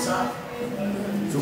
ça. Tu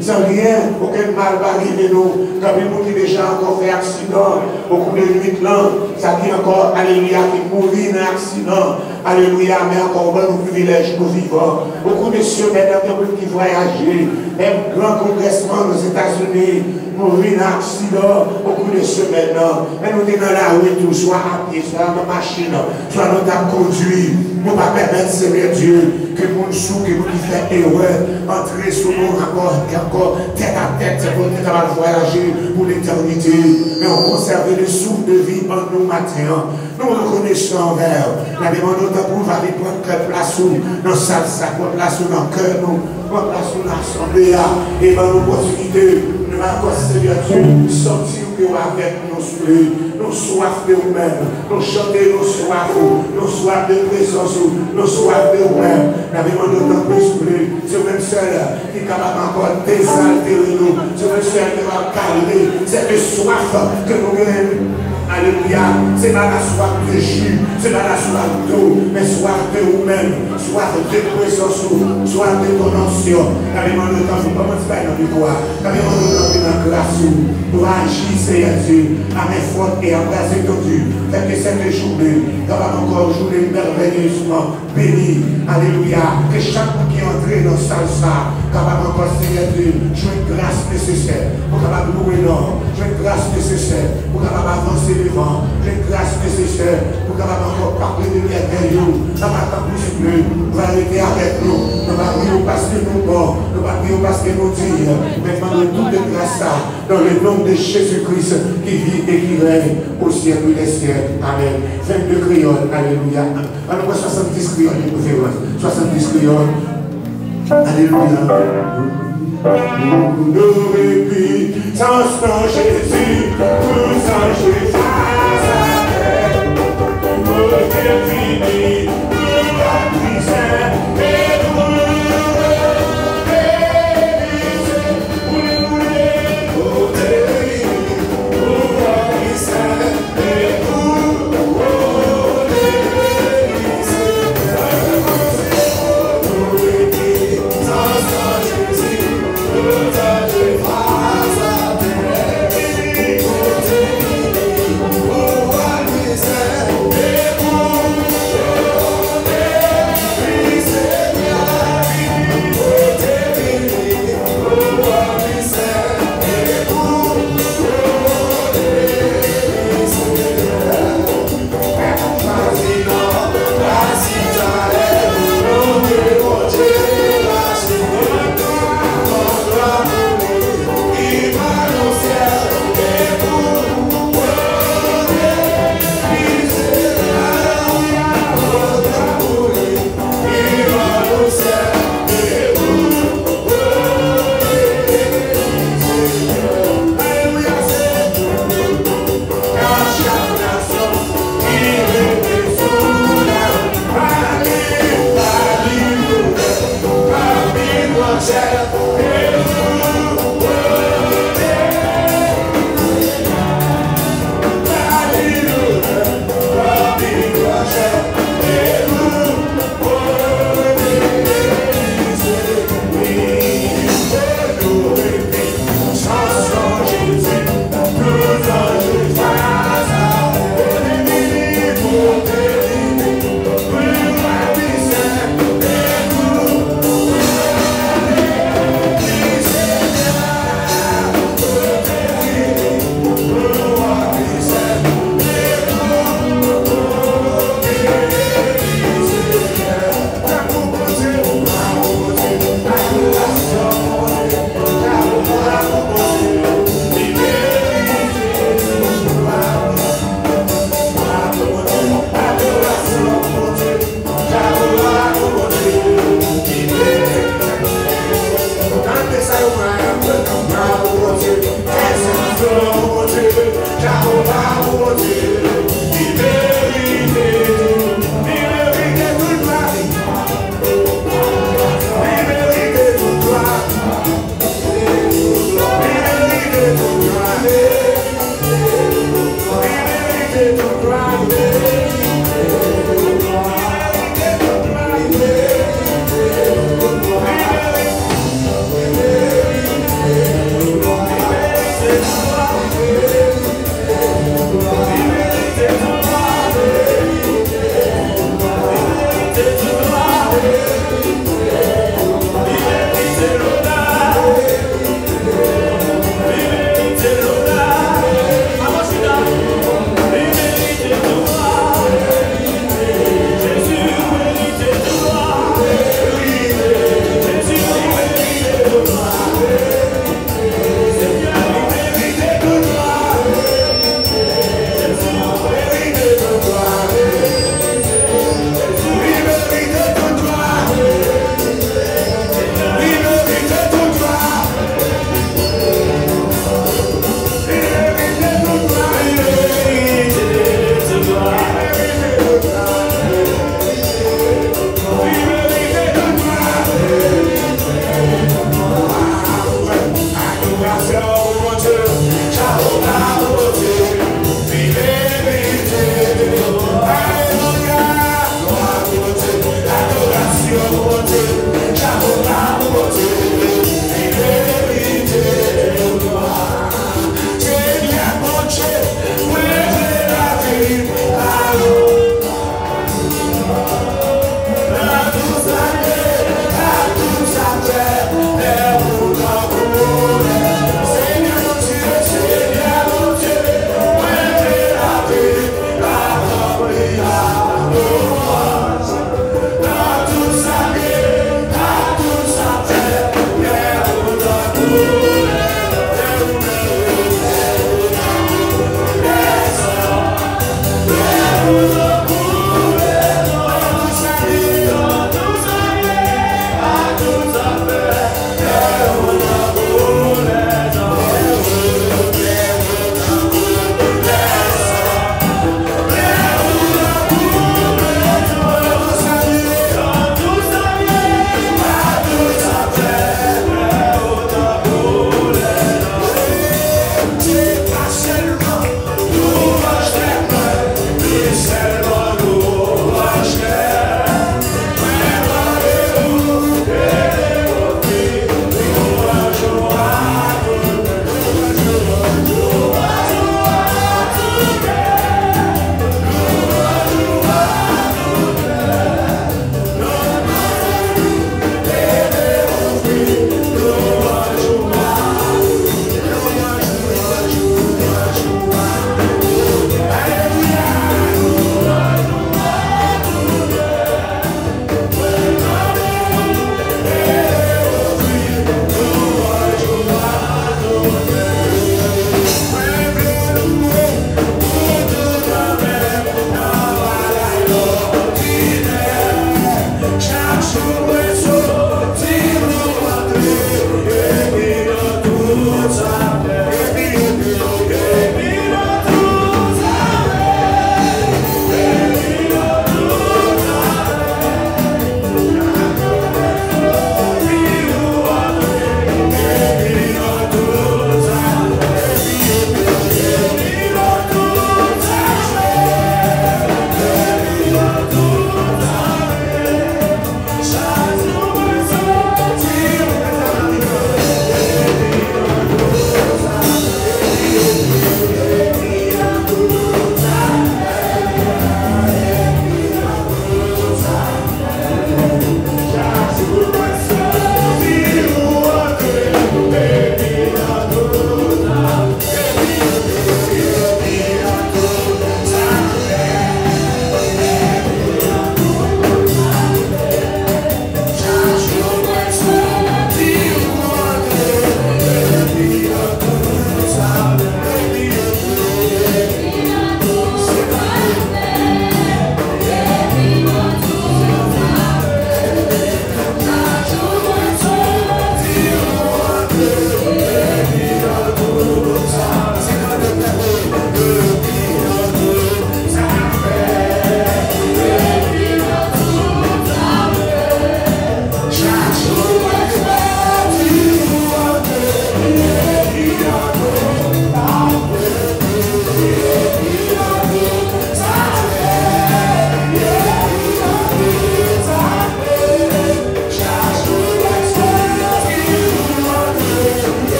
Sans rien, aucun mal va arriver nous. Comme nous qui déjà encore fait accident au cours de nuit là, ça dit encore, alléluia, qui mourit dans l'accident. Alléluia, mais encore bon privilège pour vivre. Beaucoup de semaines, qui voyager, même grand congressement aux États-Unis, mourir dans l'accident au cours de semaines. Mais nous sommes dans la rue, soit à pied, soit la machine, soit nous avons conduit. Nous ne pas permettre, Seigneur Dieu, que mon sou, que nous qui fait erreur, entrer nous encore et encore, tête à tête, c'est pour nous capables voyager pour l'éternité. Mais on conserve le souffle de vie en nous matin. Nous reconnaissons envers. La demande autant pour va prendre place dans sa prendre place dans le cœur, nous, prendre place dans l'assemblée, et dans l'opportunité, nous allons, Seigneur Dieu, sortir avec nos souhaits, nous soif de nous-mêmes, nous chanter nos soif, nos soif de présence, nos soif de nous-mêmes. Nous avons d'autant plus plus, c'est même seul qui est capable encore désaltérer nous, c'est même seul qui va calmer. Cette soif que nous-mêmes. Alléluia, c'est pas la soif de jus, c'est pas la soif d'eau, mais soif de vous-même, soif de présence, soif de ton ancien. Car il m'a temps, vous commencez pas dans le droit. Car il m'a temps, dans grâce, pour agir, Seigneur Dieu, à mes fautes et embrasser ton Dieu. Fait que cette journée, va encore journée merveilleusement bénie. Alléluia. Que chaque qui est entré dans salsa, capable encore, Seigneur Dieu, jouer une grâce nécessaire pour capable louer jouer une grâce nécessaire pour capable avancer devant, jouer une grâce nécessaire pour capable encore parler de l'éternel. Ça va pas plus plus, nous va arrêter avec nous, nous va prier parce que nous bon, nous va prier parce que nous disons, mais demandons toute grâce dans le nom de Jésus-Christ qui vit et qui règne au siècle des siècles. Amen. 22 crioles, alléluia. Alors, 70 crioles de préférence, 70 crioles. Alléluia. Nous répit, sans Jésus, tout sans Jésus. Fini, nous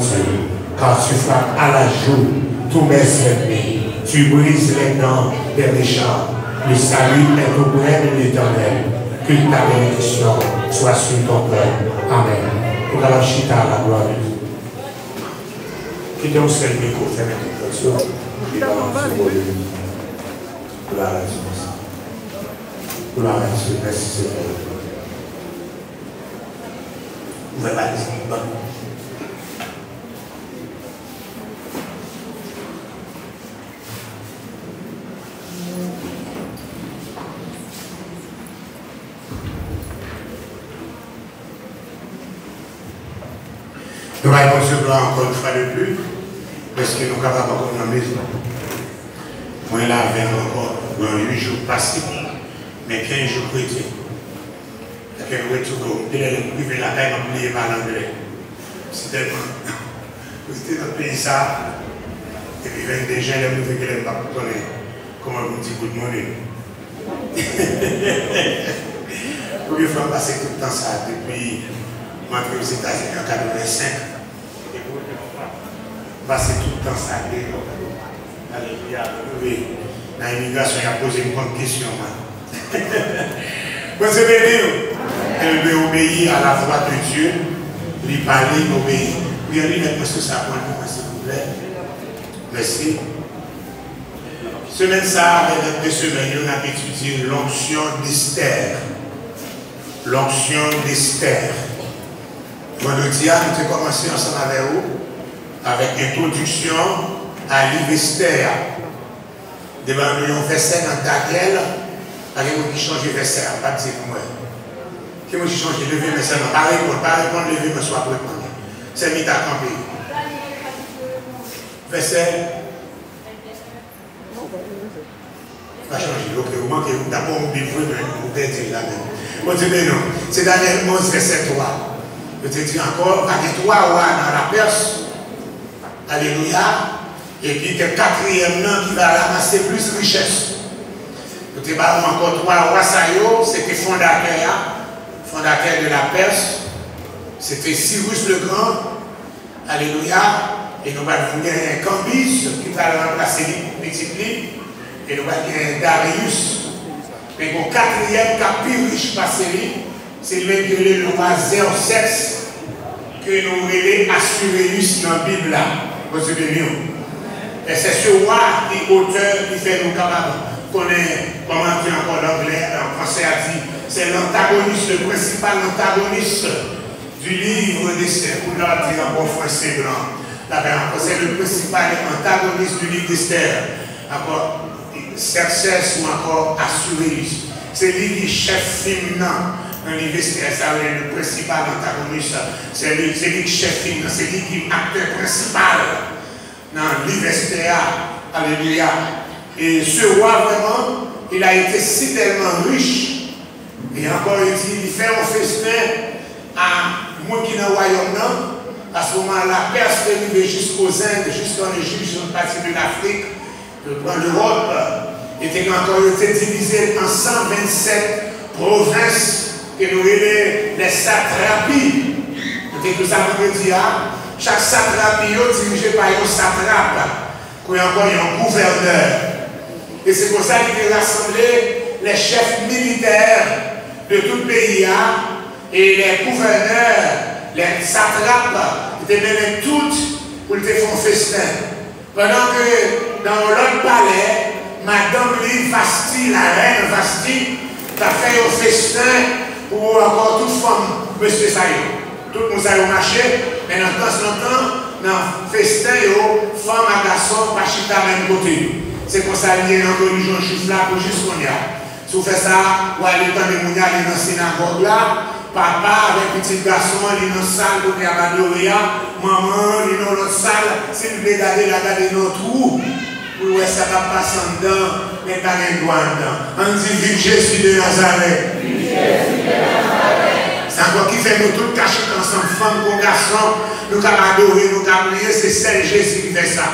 Dieu, car tu frappes à la joue tous mes ennemis. Tu brises les dents des méchants. Le salut est auprès de l'éternel. Que ta bénédiction soit sur ton peuple. Amen. Pour la chita la gloire de Dieu. L'introduction. Gloire à Dieu. Gloire à Dieu. Merci Seigneur. Vous dire. Nous allons se encore une fois de plus, parce que nous capables de dans la maison. Moi, là, avec encore 8 jours passés, mais 15 jours chrétiens. Et que nous retournons, dès nous vivons la paix, nous oublions pas l'anglais. C'était dans le pays ça, et puis il y a des gens qui ne veulent pas connaître comment on dit good morning. Pour il faut passer tout le temps ça depuis moi aux États-Unis en 85 passer tout le temps ça. Alléluia. Oui. Dans l'immigration, il a posé une bonne question. Vous savez, elle veut obéir à la voix de Dieu, lui parler, obéir. Oui, allez mettre ce ça pour moi, s'il vous plaît. Merci. Semaine ça, avec deux semaines, on a étudié l'onction d'Esther. L'onction d'Esther. Vendredi, nous avons commencé ensemble avec vous avec introduction à l'Ivester. Devant nous, on verset dans Daniel, il y a qui change de verset, pas dire pour moi. Qui moi qui change de lever, mais c'est pas répondre, pas répondre, lever, mais soit répondre. C'est mis à camper. Verset. Pas changer, ok, vous manquez, d'abord, vous devez vous dire là même. Bon Dieu, mais non, c'est Daniel 11, verset 3. Je te dis encore, il y a trois rois dans la Perse. Alléluia. Et puis, le quatrième nom qui va ramasser plus richesse. Nous avons encore trois rois c'était fondateur, fondateur de la Perse. C'était Cyrus le Grand. Alléluia. Et nous allons gagner un Cambis qui va remplacer multiplier. Et nous allons gagner Darius. Mais mon quatrième qui a plus riche passé, c'est le qui est le roi Zéosex que nous voulons assurer dans la Bible. Vous Et c'est ce roi qui auteur qui fait nous capables connaître, comment dire encore l'anglais, en français a dit, c'est l'antagoniste, le principal antagoniste du livre d'Esther, pour leur dire en bon français blanc. C'est le principal antagoniste du livre d'Esther. Encore, Xerxes ou encore Assuérus. C'est lui qui chef film livre d'Esther, ça le principal antagoniste. C'est lui, qui chef film, c'est lui qui est acteur principal dans d'Esther. Alléluia. Et ce roi, vraiment, il a été si tellement riche. Et encore, il dit, il fait un festin à moi qui à ce moment-là, Perse est jusqu'aux Indes, jusqu'en Égypte, jusqu'en partie de l'Afrique, dans l'Europe, était encore été divisé en 127 provinces que nous les, les satrapies. Que ça dire, chaque satrapie est dirigé par un satrape, qui est encore un gouverneur. Et c'est pour ça qu'il a rassemblé les chefs militaires de tout le pays et les gouverneurs, les satrapes, étaient menés toutes pour le faire festin. Pendant que dans l'autre palais, Madame Lee Vasti, la reine Vasti, a fait un festin pour encore toute femme, M. Sayo. tout le monde a marché, mais dans temps en temps, dans le festin, femmes et garçons pas chita même côté. C'est comme ça lié dans la religion juste là pour juste qu'on y a. Si vous faites ça, vous allez dans les dans la synagogue là, papa avec petit garçon, il est dans la salle pour adorer, maman, il est dans l'autre salle, si vous garder la garder dans trou, vous voyez ça va passer en dedans, mais pas un doigt dedans? On dit, Jésus de Nazareth. C'est encore qui fait nous tous cacher ensemble, femmes comme garçons, nous avons adoré, nous avons prié, c'est seul Jésus qui fait ça.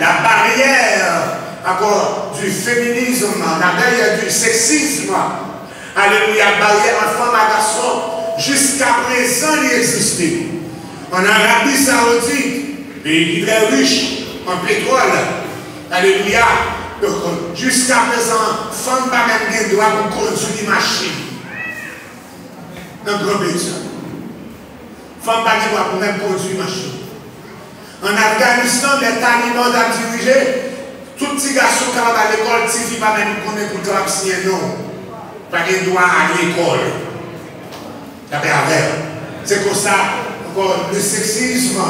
La barrière, encore, du féminisme, la barrière du sexisme, alléluia, barrière en femme à garçon, jusqu'à présent, il existait. En Arabie Saoudite, pays très riche en pétrole, alléluia, jusqu'à présent, femme pas même droit pour conduire des machines dans le grand pays. Femme pas droit pour même produire machine. En Afghanistan, les talibans ont dirigé, tout petit garçon qui va à l'école, petit fille pas même connaître pour signer non. Pas de droit à l'école. C'est comme ça, encore, le sexisme,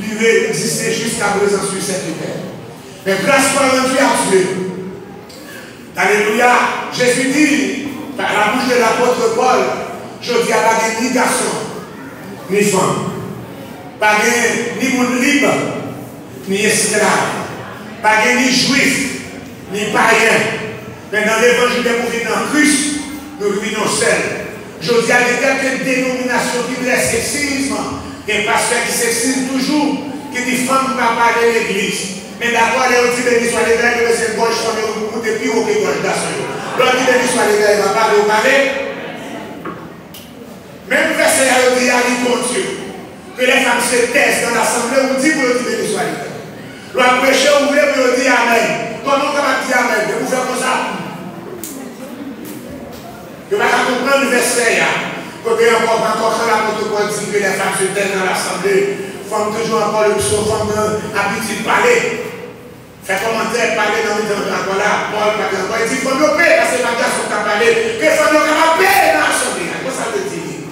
lui, existait jusqu'à présent sur cette terre. Mais grâce à Dieu a tué. Alléluia. Jésus dit, par la bouche de l'apôtre Paul, je dis à la ni garçon, ni femme. Pas ni monde libre, ni esclave. Pas ni juif, ni païen. Mais dans l'évangile de nous dans Christ, nous vivons seuls. Je dis à quelques dénominations qui le sexisme, et pasteur qui sexisme toujours, qui dit femme parler de l'église. Mais d'abord, les dit béni soit les gars, que c'est gauche, soit le coup de plus haut que gauche d'assaut. L'autre dit béni soit il va parler au palais. Même verset à dit, à Dieu, que les femmes se taisent dans l'assemblée, on dit pour le béni soit gars. L'on prêcher, on voulait pour le dire Amen. Comment on va dire Amen? Vous faire comme ça. Je vais comprendre le verset. Quand il y a encore, encore la protocole dit que les femmes se taisent dans l'assemblée, femmes toujours encore le psaume, femmes habitude de parler. Fait commentaire, parler dans le temps, voilà, Paul, par exemple, il dit, il faut nous payer, parce que les gens sont parler, que faut nous payer dans l'assemblée. Que ça veut dire?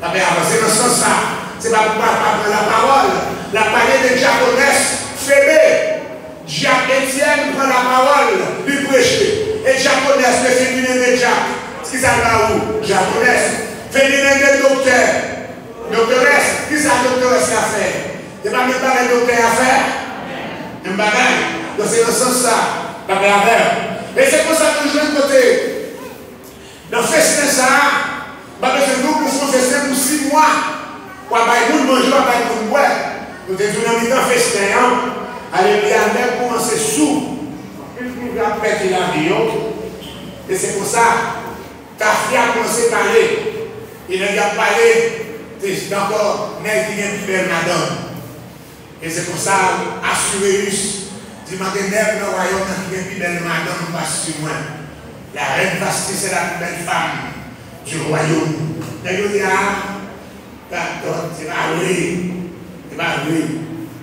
Ah bien, c'est dans ce sens-là. C'est pas pour prendre la parole. La parole de Diaconesse, Fébé, Jacques Étienne prend la parole, lui prêcher. Et Diaconesse, le féminin de Jacques, ce qui ça va où? Diaconesse, féminin de docteur. Doctoresse, qui ça doctoresse à faire Il n'y a pas pas docteur à faire un bagage. Donc c'est dans ce sens-là, la Et c'est pour ça que je viens de côté. Dans le festin, ça, parce que nous, nous faisons festin pour six mois. Pour avoir nous manger, pour avoir nous boire. Nous sommes dans le festin. Alléluia, même commencer sous. Une fois péter l'avion. Et c'est pour ça, ta fille a commencé à parler. Il a parlé, c'est encore, mais qui belle madame. Et c'est pour ça, assurez-vous, dit ma dans le royaume qui est plus belle madame passe sur moi. La reine Vasti, c'est la plus belle femme du royaume. Je dis, ah, pardon, c'est pas vrai. C'est pas vrai.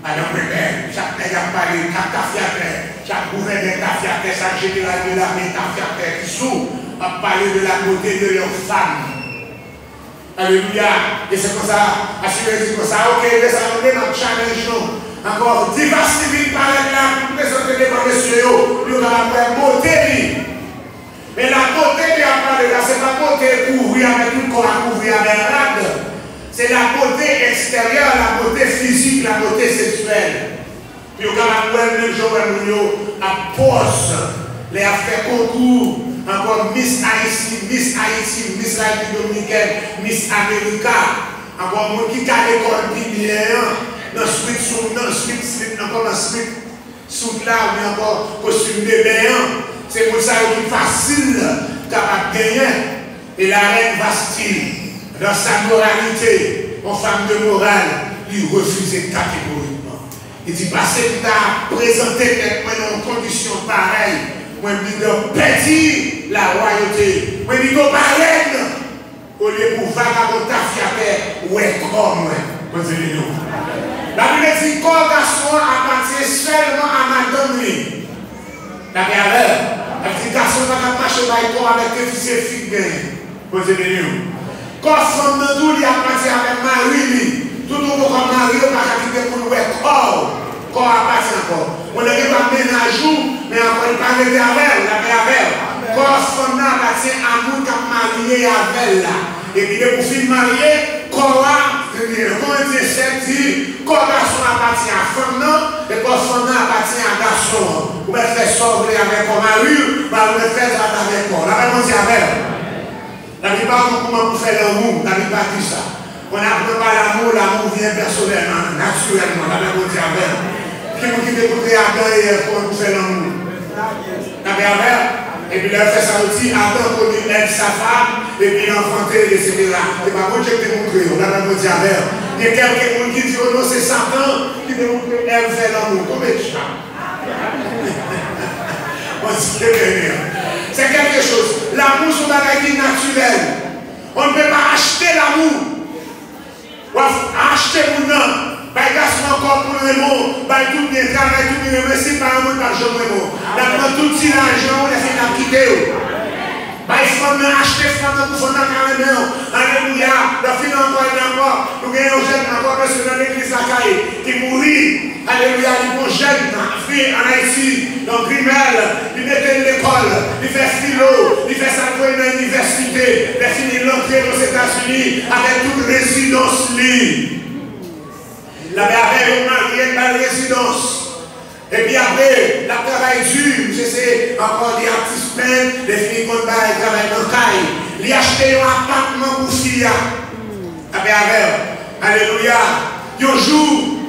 Alors, mais chaque nègre a parlé, chaque café chaque gouverneur café chaque général de l'armée café qui sous a parlé de la beauté de leur femme. Alléluia. Et c'est comme ça, assurez-vous comme ça, ok, amis, dans challenge, encore, divers civil par là, pour présenter devant messieurs, nous avons la beauté. Mais la beauté qui a parlé là, ce n'est pas la beauté couvrir avec tout corps à avec rade. C'est la beauté extérieure, la beauté physique, la beauté sexuelle. Puis on a le jour à pause, les affaires concours encore Miss Haïti, Miss Haïti, Miss République Dominicaine, Miss America, encore monde qui a l'école bien, dans suite sous, dans suite slip, encore dans suite sous là, mais encore costume de. C'est pour ça qu'il est facile capable de gagner. Et la reine Bastille, dans sa moralité, en femme de morale, lui refusait catégoriquement. Il dit, parce que tu as présenté quelqu'un dans une condition pareille, Mwen bi nan pedi la royote. Mwen bi nan baren. O liye pou vaga mwen ta fyape wè kon mwen. Mwen se li nou. La bi mwen si kontasyon apatye selman a madame li. La bi alè. La bi si kasyon vaga mache bayko avèk te fise fik gen. Mwen se li nou. Konson nan dou li apatye avèk mari li. Toutou mwen kon mari yo pa kakite pou wè kon. Corps appartient encore. On ne pas ménager, mais encore il pas de avec la paix avec. Corps femme appartient à nous qui marié avec là. Et puis, pour finir marié, corps comment dire, c'est dit, corps garçon appartient à femme, et corps femme appartient à garçon. Vous pouvez faire sauver avec mon mari, vous pouvez faire avec corps. La réponse est avec. La plupart comment vous faites l'amour, la plupart dit ça. On n'apprend pas l'amour, l'amour vient personnellement, naturellement, la réponse est avec. Qui pour et pour nous faire et puis, a fait ça aussi, Adam connu elle, sa femme, et puis il a enfanté, etc. C'est pas moi qui t'ai montré, on a même dit avec. Il y a quelqu'un qui dit, oh non, c'est Satan qui t'a montré, elle fait l'amour. Combien de chats? C'est quelque chose. L'amour, c'est un bagage naturel. On ne peut pas acheter l'amour. Acheter mon nom. Bay garçon encore pour le mot, bay tout bien travail, tout bien, mais c'est pas un mot par jour, mot. D'après tout petit l'argent, on a fait la quitter. Bay femme, acheter femme pour fond dans carrément. Alléluia. La fille encore et encore. Nous gagnons jeune encore parce que dans l'église à Caille, qui mourit. Alléluia. Il est jeune, fille en Haïti, dans Grimel. Il était l'école. Il fait philo. Il fait sa dans l'université. Il a fini l'entrée aux États-Unis avec toute résidence libre. La avait une mariée dans la résidence. Et puis après, la travail dur, c'est encore des artistes peints, des filles qui travaillent dans le caille. Il a acheté un appartement pour Syria. Alléluia. Un jour,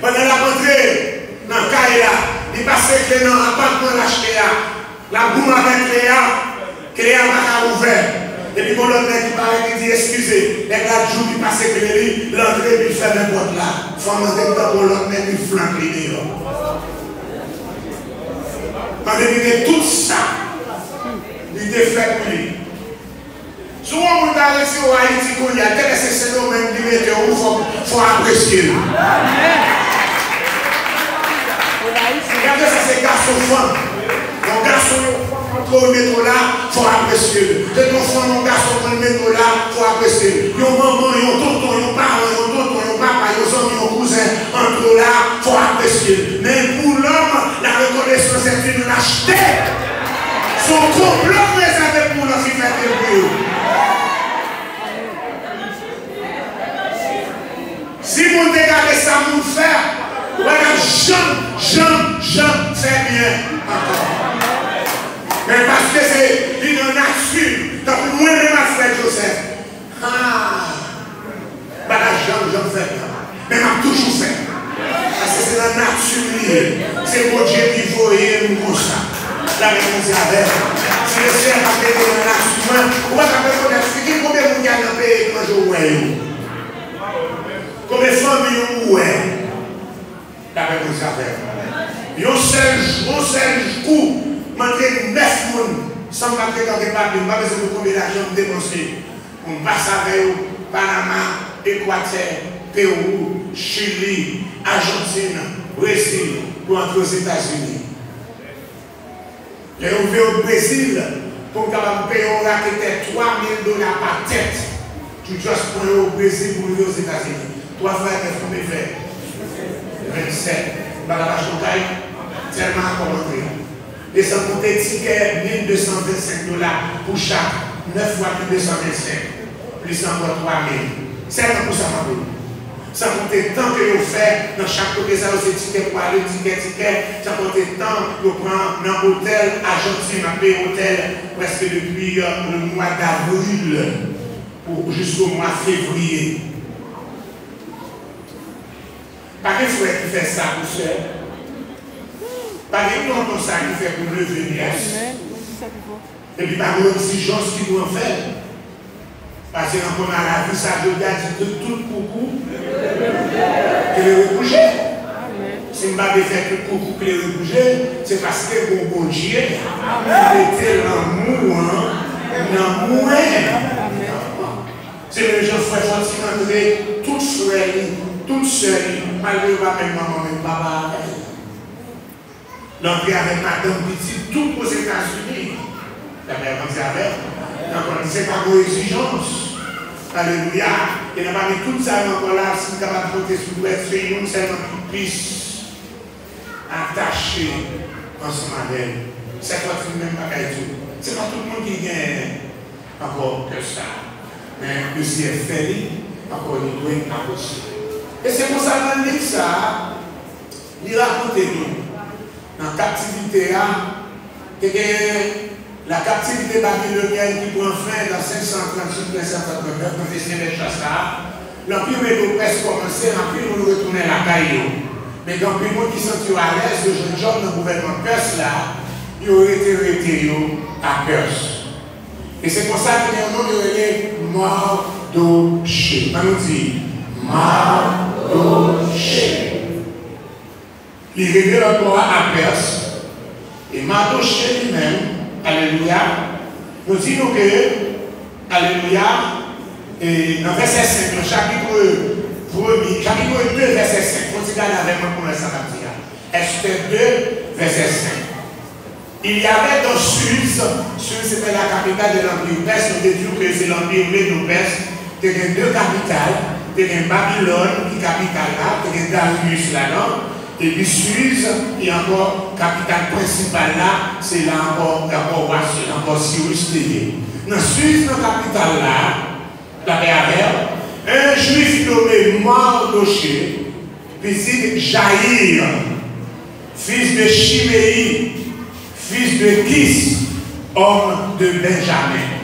pendant la rentrée, dans le caille là, il passait que dans l'appartement l'acheter La boum avec Cléa, Cléa va ouvert. Epi moun an men ki pare ki di eskize, e kat jou ki pase kreli, lantre pi fè men pot la. Fon an ten tan moun an men ki flan kreli yo. Pan epi de tout sa, li te fè kreli. Sou an moun tare si ou a iti kon ya, teke se se nou men ki mette ou, fò apreske yo. Gade se se gaso fwa, yon gaso yo. Pour métro là, il faut apprécier. Tes enfants, mon garçon, pour le métro là, il faut apprécier. Yon maman, yon tonton, yon parent, yon tonton, yon papa, yon soeur, yon cousin, là, il faut apprécier. Mais pour l'homme, la reconnaissance est une lâcheté. Son complot réservé pour nous, qui fait Si vous regardez ça, vous faire, voilà, Jean, Jean, Jean, fait bien. Mais parce que c'est une nature. Donc, moi-même, ma frère Joseph. Ah! Bah, la jambe, j'en fais. Mais m'a toujours fait. Parce que c'est la nature C'est mon Dieu qui voyait comme ça. La réponse est avec. Si le ciel a fait la nature, on va pas expliquer combien de gens le pays quand je vois. Combien de est. La réponse est avec. Un seul coup Manquer 9 personnes sans marquer dans papiers, pas besoin de combien d'argent dépenser. On passe avec Panama, Équateur, Pérou, Chili, Argentine, Brésil, pour entrer aux États-Unis. J'ai ouvert au Brésil pour payer un raquette 3 000 dollars par tête. Tu dois prendre au Brésil pour aller aux États-Unis. Trois frères, qu'est-ce qu'on fait 27. Bah, la tellement à commenter. Et ça coûtait ticket 1225 dollars pour chaque 9 fois plus 225, plus encore 3000. C'est un pour ça, ma ça coûtait tant que vous faites dans chaque côté, ça c'est ticket pour aller, ticket, ticket. Ça coûtait tant que vous prenez dans l'hôtel Argentine, un pays hôtel presque depuis euh, le mois d'avril jusqu'au mois de février. Par quel frère qui fait ça pour ça par exemple, comme ça qui fait pour lever une Et puis par l'exigence qu'il doit faire. Parce que quand on a la vie, ça veut dire de tout coucou que le bouger. Si je ne fait que coucou que le bouger, c'est parce que mon bon Dieu, était l'amour, l'amour. C'est le gens frère Fatima, toutes frères, toutes sœurs, malgré pas même maman, même papa l'entrée avec Madame Petit, tout aux États-Unis. La mère comme avec. Donc, c'est pas vos exigences. Alléluia. Et n'a pas mis tout ça encore là, si vous avez porter sous l'ouest, c'est une seulement qui puisse attacher ensemble avec elle. C'est pas tout le même pas tout. C'est pas tout le monde qui gagne encore que ça. Mais le ciel fait, encore il doit approcher. Et c'est pour ça que dit ça, il raconte nous, nan kaptivite a, ke gen la kaptivite babilonyen ki pou an fin nan 538-539, nan fesye men chasa, lan pi wè nou pes komanse, lan pi nou nou retounen la kayo. Men kan pi moun ki sent yo alèz, yo jen jom nan gouvernement pers la, yo rete rete yo a pers. E se kon sa ki gen nou yo rete Mardoche. Pan nou di, Mardoche. Il révèle encore à Perse. Et Mardoché lui-même, Alléluia. Nous disons que, Alléluia, et dans verset 5, le chapitre 1 chapitre 2, verset 5, faut dire avec moi pour l'instant, Esther 2, verset 5. Il y avait dans Suse, Suse c'était la capitale de l'Empire perse, on dit que c'est l'Empire médo-perse, il y a deux capitales, il y Babylone qui est capitale là, il y Darius là-dedans, puis Suse, et encore, capitale principale là, c'est là encore, encore, encore Cyrus Théé. Dans Suse, dans la capitale là, la paix un juif nommé Mardoché, visite Jaïr, fils de Chiméi, fils de Kis, homme de Benjamin.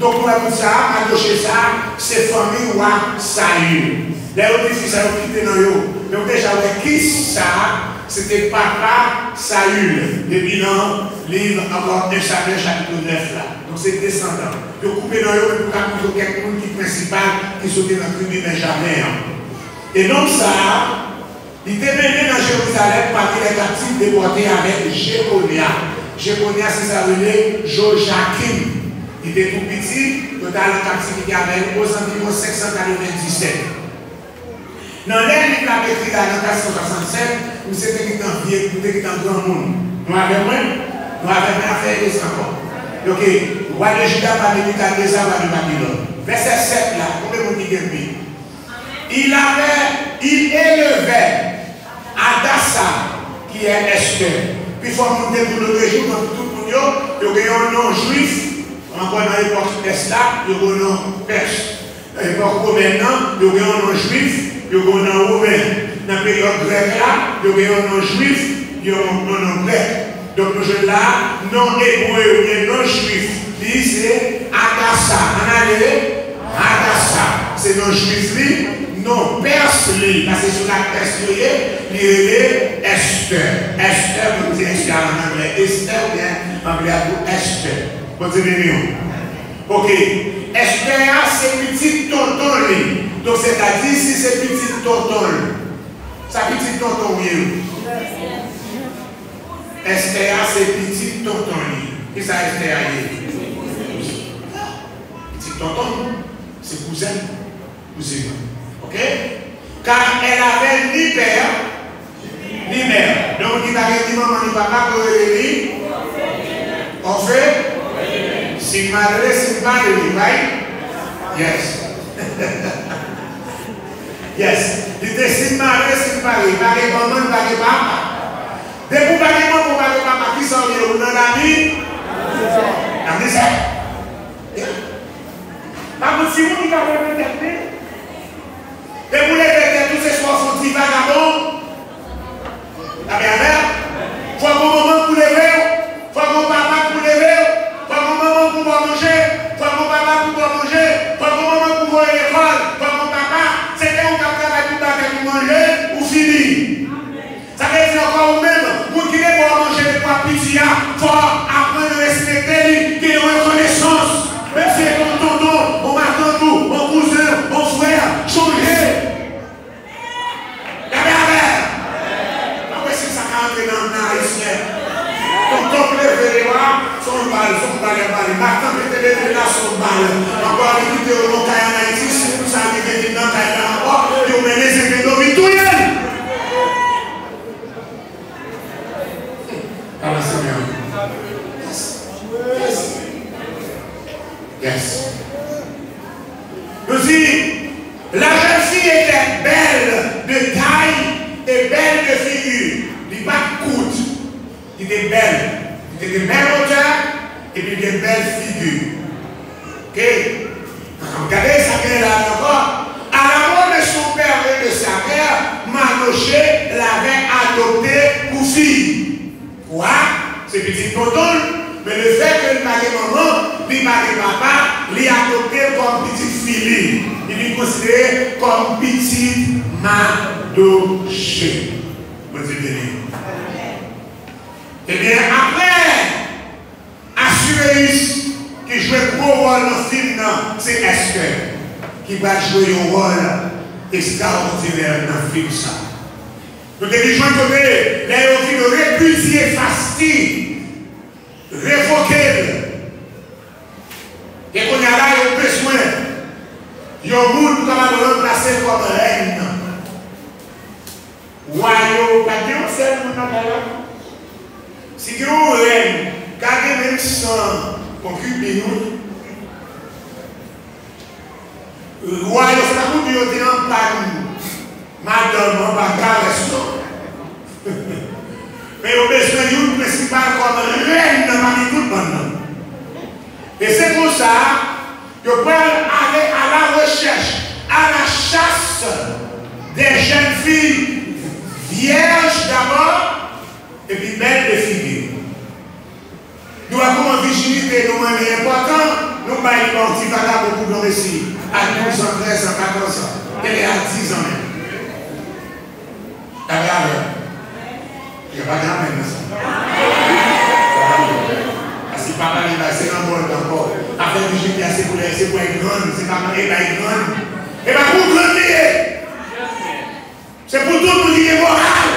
Donc, on a dit ça, Mardoché ça, c'est famille roi Saül. Les autres fils, ça ont quitté dans. Donc déjà, qui ça, c'était papa Saül. Depuis dans le livre encore 1 Samuel chapitre 9 là. Donc c'est descendant. Donc coupé dans eux pour ait quelqu'un qui principal, qui sautait dans la tribu Benjamin. Et donc ça, il était venu dans Jérusalem parce qu'il est captif déporté avec Jéconia. Jéconia, c'est ça veut Joachim. Il était tout petit, total en captivité avec aux environs 597. Dans l'air, il a écrit dans 467, nous c'était un vieux, nous étions un grand monde. Nous avons moins, nous avons affaire des encore. Donc, le roi de Juda va venir à des arbres de Babylone. Verset 7 là, combien de monde Il avait, il élevait Adassa, qui est Esther. Puis il faut monter pour le région dans tout le monde, il y a un nom juif, encore dans l'époque d'Esther, il y a un nom perse. Dans l'époque romaine, il y a un nom juif, il y a un romain. Dans la période grecque il y a un juif, il y a un grec. Donc nous là, nom hébreu, il nom juif. C'est Adassa. On a Adassa. C'est nom juif, non perse, parce que sur la perse, il est Esther. Esther, vous dites Esther en anglais. Esther, bien, en anglais, Esther. Dites Ok. Esther, c'est petit tonton. Donc c'est-à-dire si c'est petit tonton, ça petit tonton oui. Esther c'est petit tonton. Qui ça Esther Petit tonton, c'est cousin. Cousin. Ok? Car elle avait ni père, ni mère. Donc il avait dit maman ni papa pour lui. On fait Sin madre, sin family, right? Yes. yes. Dite sin madre, sin family, bagay maman, bagay papa. Debou bagay maman, bagay papa, ki sa ou yo nan ami? Ami sa. Pabou si moun ki ka wè mè tèpè? Debou lè tèpè, tout se chwa fouti vagabon? Abe amè? Fwa pou maman, pour manger le poids petit, il faut apprendre à respecter, qu'il y ait reconnaissance. Même si c'est mon tonton, mon matin, mon cousin, mon frère, changer. Après, c'est ça qui rentre dans le haïtien. Ton top levé, son balle, son balle, balle. Maintenant, que tu es levé là, son balle. Encore, il y a un long en Haïti, c'est pour ça qu'il est dans le dit, la jeune fille était belle de taille et belle de figure. Il n'est pas courte. Il était belle. Il était de belle hauteur et puis de belle figure. Ok? Regardez ça qu'elle a encore. À la mort de son père et de sa mère, Manoché l'avait adopté pour fille. Quoi? C'est petit coton. Mais le fait que le mari maman, le mari papa, l'ait adopté comme petite fille. Il est considéré comme petite. Bon Dieu béni. Eh bien, après, Assuréus, qui jouait gros rôle dans le film, c'est Esther, qui va jouer un rôle extraordinaire dans le film. Nous devons jouer côté, là, on dit de répudier fastidie, révoquer. E kon yara yo beswen, yo moun kama do lon plase kom ren. Wanyo, kage yon sel moun nan gara? Si ki yon ren, kage men san konkubi yon. Wanyo, sa moun di yo diyan pari. Madame, an baka reson. Men yo beswen yon prinsipal kom ren nan mani tout ban nan. Et c'est pour ça que pour aller à la recherche, à la chasse des jeunes filles vierges d'abord et puis belles de figure. Nous avons une vigilité, nous sommes important, nous un petit vagabond pour nous ici, à 12 ans, 13 ans, 14 ans, est à 10 ans même. La grave. Il n'y a pas grave maintenant ça. Si papa li ba, se nan bon d'anpon. Afen di jit ya se pou lè, se pou lè gron, se papa li ba e lè gron. E ba pou gron liye. Se pou tout pou liye moral.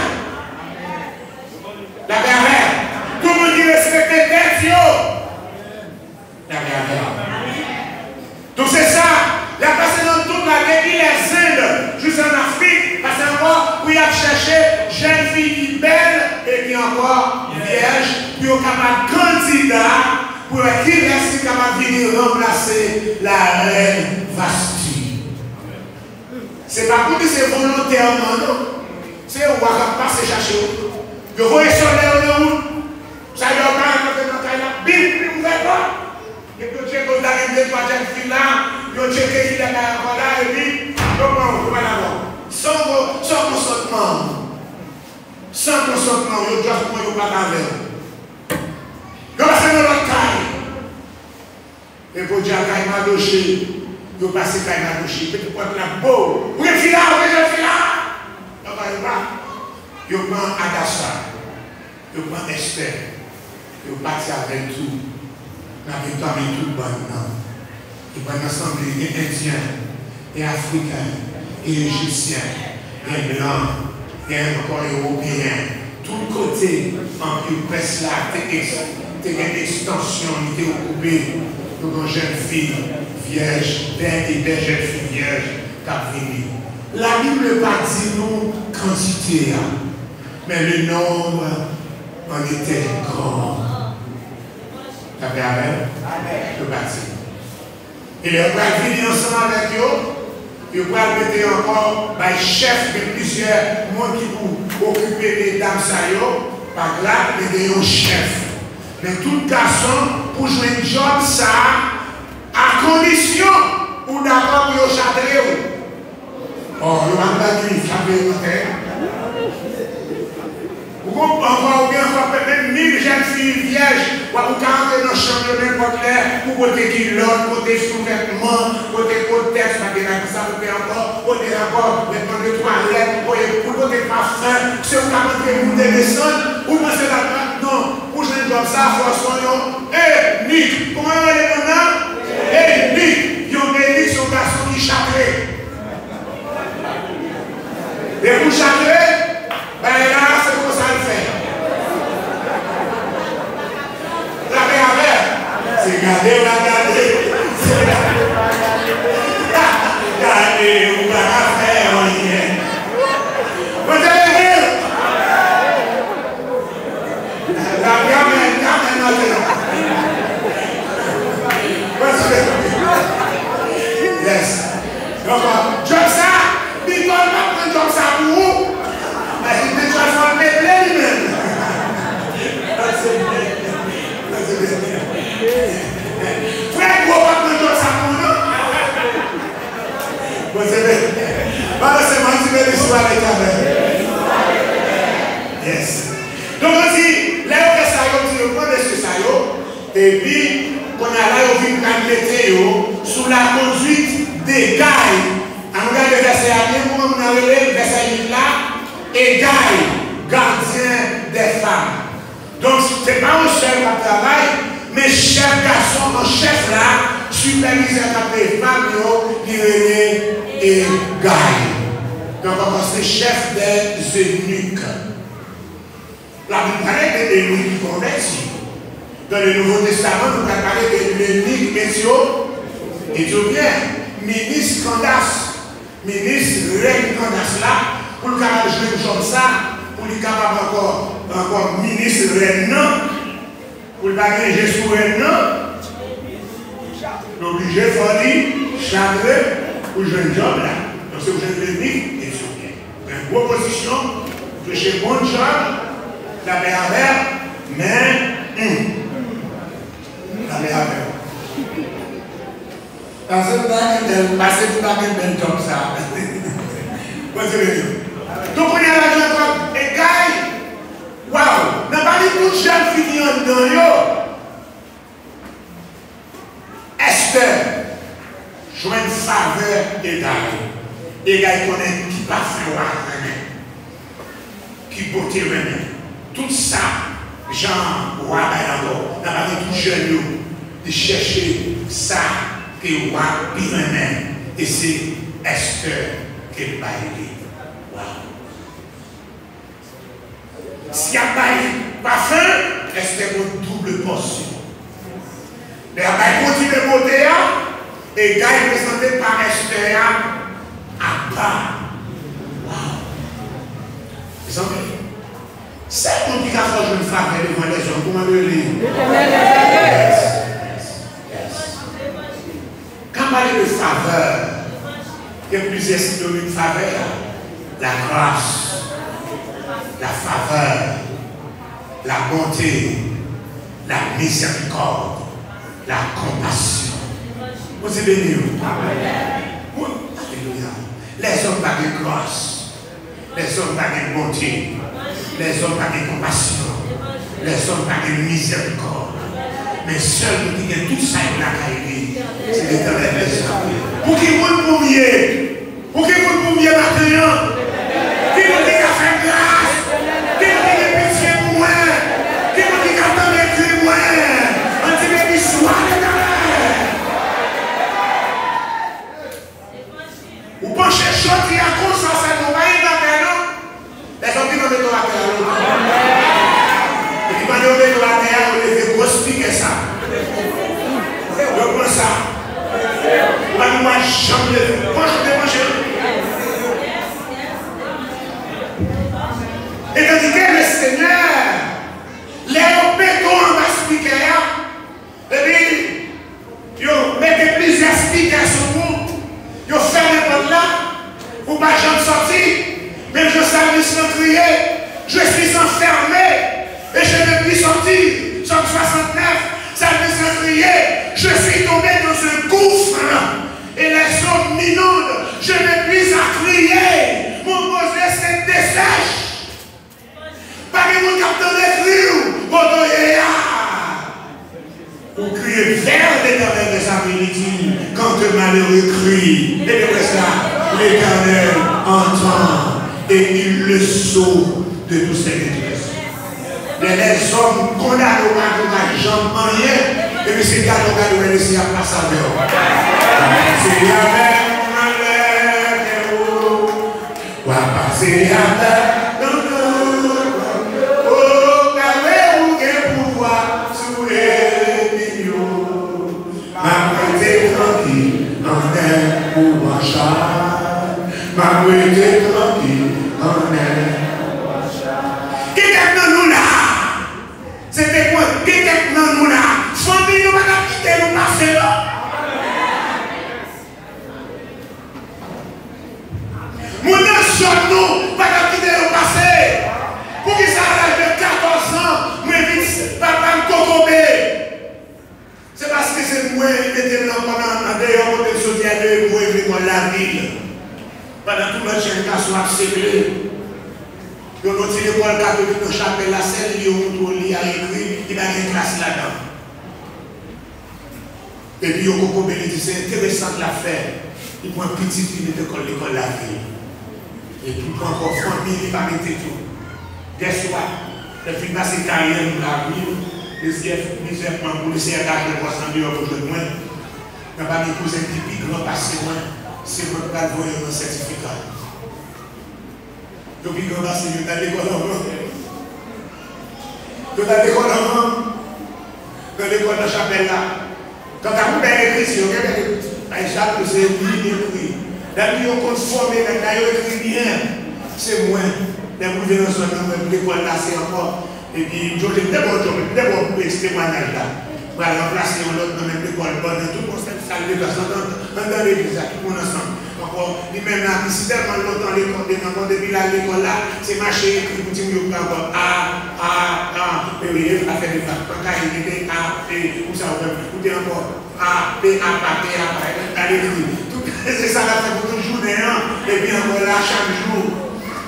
Mais tout garçon, pour jouer un job, ça, à condition ou d'abord pour châteler. Oh, il va pas dire, ça encore bien même mille jeunes filles vierges, ou pour entrer dans le champ de n'importe l'air, pour côté culotte, côté sous-vêtements, côté contexte, ça vous fait encore, côté encore, maintenant de toilettes, pour côté parfum, c'est où quand vous descendre, ou pensez là non, pour jouer comme ça, force soyons, eh, Nick, comment on est maintenant? Eh, Nick, ils ont béni son garçon qui châterait. Et vous châterer, ben là, c'est comme ça le fait. La paix avec. C'est garder ou la garder. C'est garder ou la garder. Garder ou la faire en lien. Vous avez vu? La gamme, gamme maintenant. Yes. Bon, c'est bien. Voilà, c'est moi qui vais l'histoire l'éternel. Yes. Donc, on dit, là, on fait ça, on dit, on prend des ça, et puis, on a là, on vient mettre sous la conduite des gailles. On regarde le verset à bien, on a le verset 8 là, et gailles, gardien des femmes. Donc, ce n'est de travail, mais chef garçon, un chef là, superviseur les femmes qui est et gaille. Donc, on c'est chef des eunuques. La Bible parle des eunuques convertis. Dans le Nouveau Testament, nous parlé de l'eunuque éthiopien, ministre Candace, ministre reine Candace là, pour le capable de jouer comme ça, pour le capable encore, encore ministre reine pour bagage Jésus reine non, l'obligé faut chagrin pour jeune job là. Donc c'est jeune l'unique éthiopien. Une proposition de chez bon job, la meilleure mais hum, la meilleure Parce que vous à fait bien comme ça. Donc on à la et Waw, nan pa li tout jen fini an dan yo. Esther, jwen saveur e daye. E gaye konen ki pa fwa renen. Ki bote renen. Tout sa, jan wabay nan do. Nan pa li tout jen yo. Di chèche sa ki wap pi renen. E se Esther ke baye li. S'il y a pas faim, Esther une double portion. Mais après, continue de monter, et gars est présenté par Esther à bas. Waouh! Mes amis, c'est mon qui a fait une femme devant les hommes. Comment le lire? Yes. Yes. Quand on parle de faveur, il y a plusieurs synonymes de faveur. La grâce, la faveur, la bonté, la miséricorde la compassion. Vous êtes bénis. Alléluia. Les hommes pas de grâce. Les hommes pas de bonté. Les hommes pas de compassion. Les hommes pas de miséricorde. Mais seul qui a tout ça dans la c'est l'éternel des Pour qui vous le pouviez, pour qui vous le pouviez maintenant, qui vous Les hommes qui nous mettent la terre. Et qui nous mettent la terre, on les fait grosse pique ça. On prend ça. On va nous jamais. Penche, penche. Et tandis que le Seigneur, les béton en bas speaker, et puis, yo mettez plusieurs speakers sur vous. Yo fermez porte là. Vous pas jamais sortir. Même je service sans crier. Je suis enfermé. Et je ne puis sortir. Somme 69. Service sans crier. Je suis tombé dans un gouffre. Et les eaux m'inondent. Je ne puis à crier. Mon besoin c'est dessèche. Que mon capteur de crier. Votre pour crier vers l'éternel des armes quand le malheureux crie. Et de ça, l'éternel entend il le sauve de tous ses détresses. Mais les hommes cas de jambe en rien, et puis c'est gars qui ont laissé à place à l'heure. C'est avec on va passer à Ma est tranquille en elle. Qui est dans nous là C'était quoi Qui est dans nous là Famille, nous ne pas quitter nous passer là. Mon nation, nous, pas quitter nous passer. Pour qui ça reste de 14 ans, moi, vite, papa me cocobé. C'est parce que c'est moi qui était là pendant, en dehors, de sortir de moi, et la ville. Pendant tout le jeune garçon a séclé. Ils ont tiré l'école dans la ont montré, a écrit, il a une classe là-dedans. Et puis, dit, c'est intéressant de. Il prend un petit fille de l'école la vie. Et puis, il prend il va mettre tout. Guess what? Le film a ses carrières dans la vie. Les chefs pour le CRH de 300 millions pour le moins. Mais pas mes cousins loin. C'est votre de un certificat. Donc, il va Yo nan dekon nan an, yo dekon nan chapel la. Kan ta pou ben ekri si yo gen ben ekri. Ay chak yo se li ekri. Dan mi yo konforme men, nan yo ekri bien. Se mwen, den mou venan son nan mwen, dekon la se ankon. E pi, yo jen debon jom, debon pou ekste manaj la. Mwen remplase yon lot nan men dekon, bon nan tout konsen, sa li dekon san, nan dan l'eglise, tout moun ansan. Encore, lui-même ici tellement longtemps l'école, depuis là, l'école là, c'est marché, écrit, vous dites, vous encore, A, A, A, P, oui, il a fait il était A, P, dites encore, A, P, A, P, A, P, A, l'écrit. C'est ça la fait pour et puis encore là, chaque jour,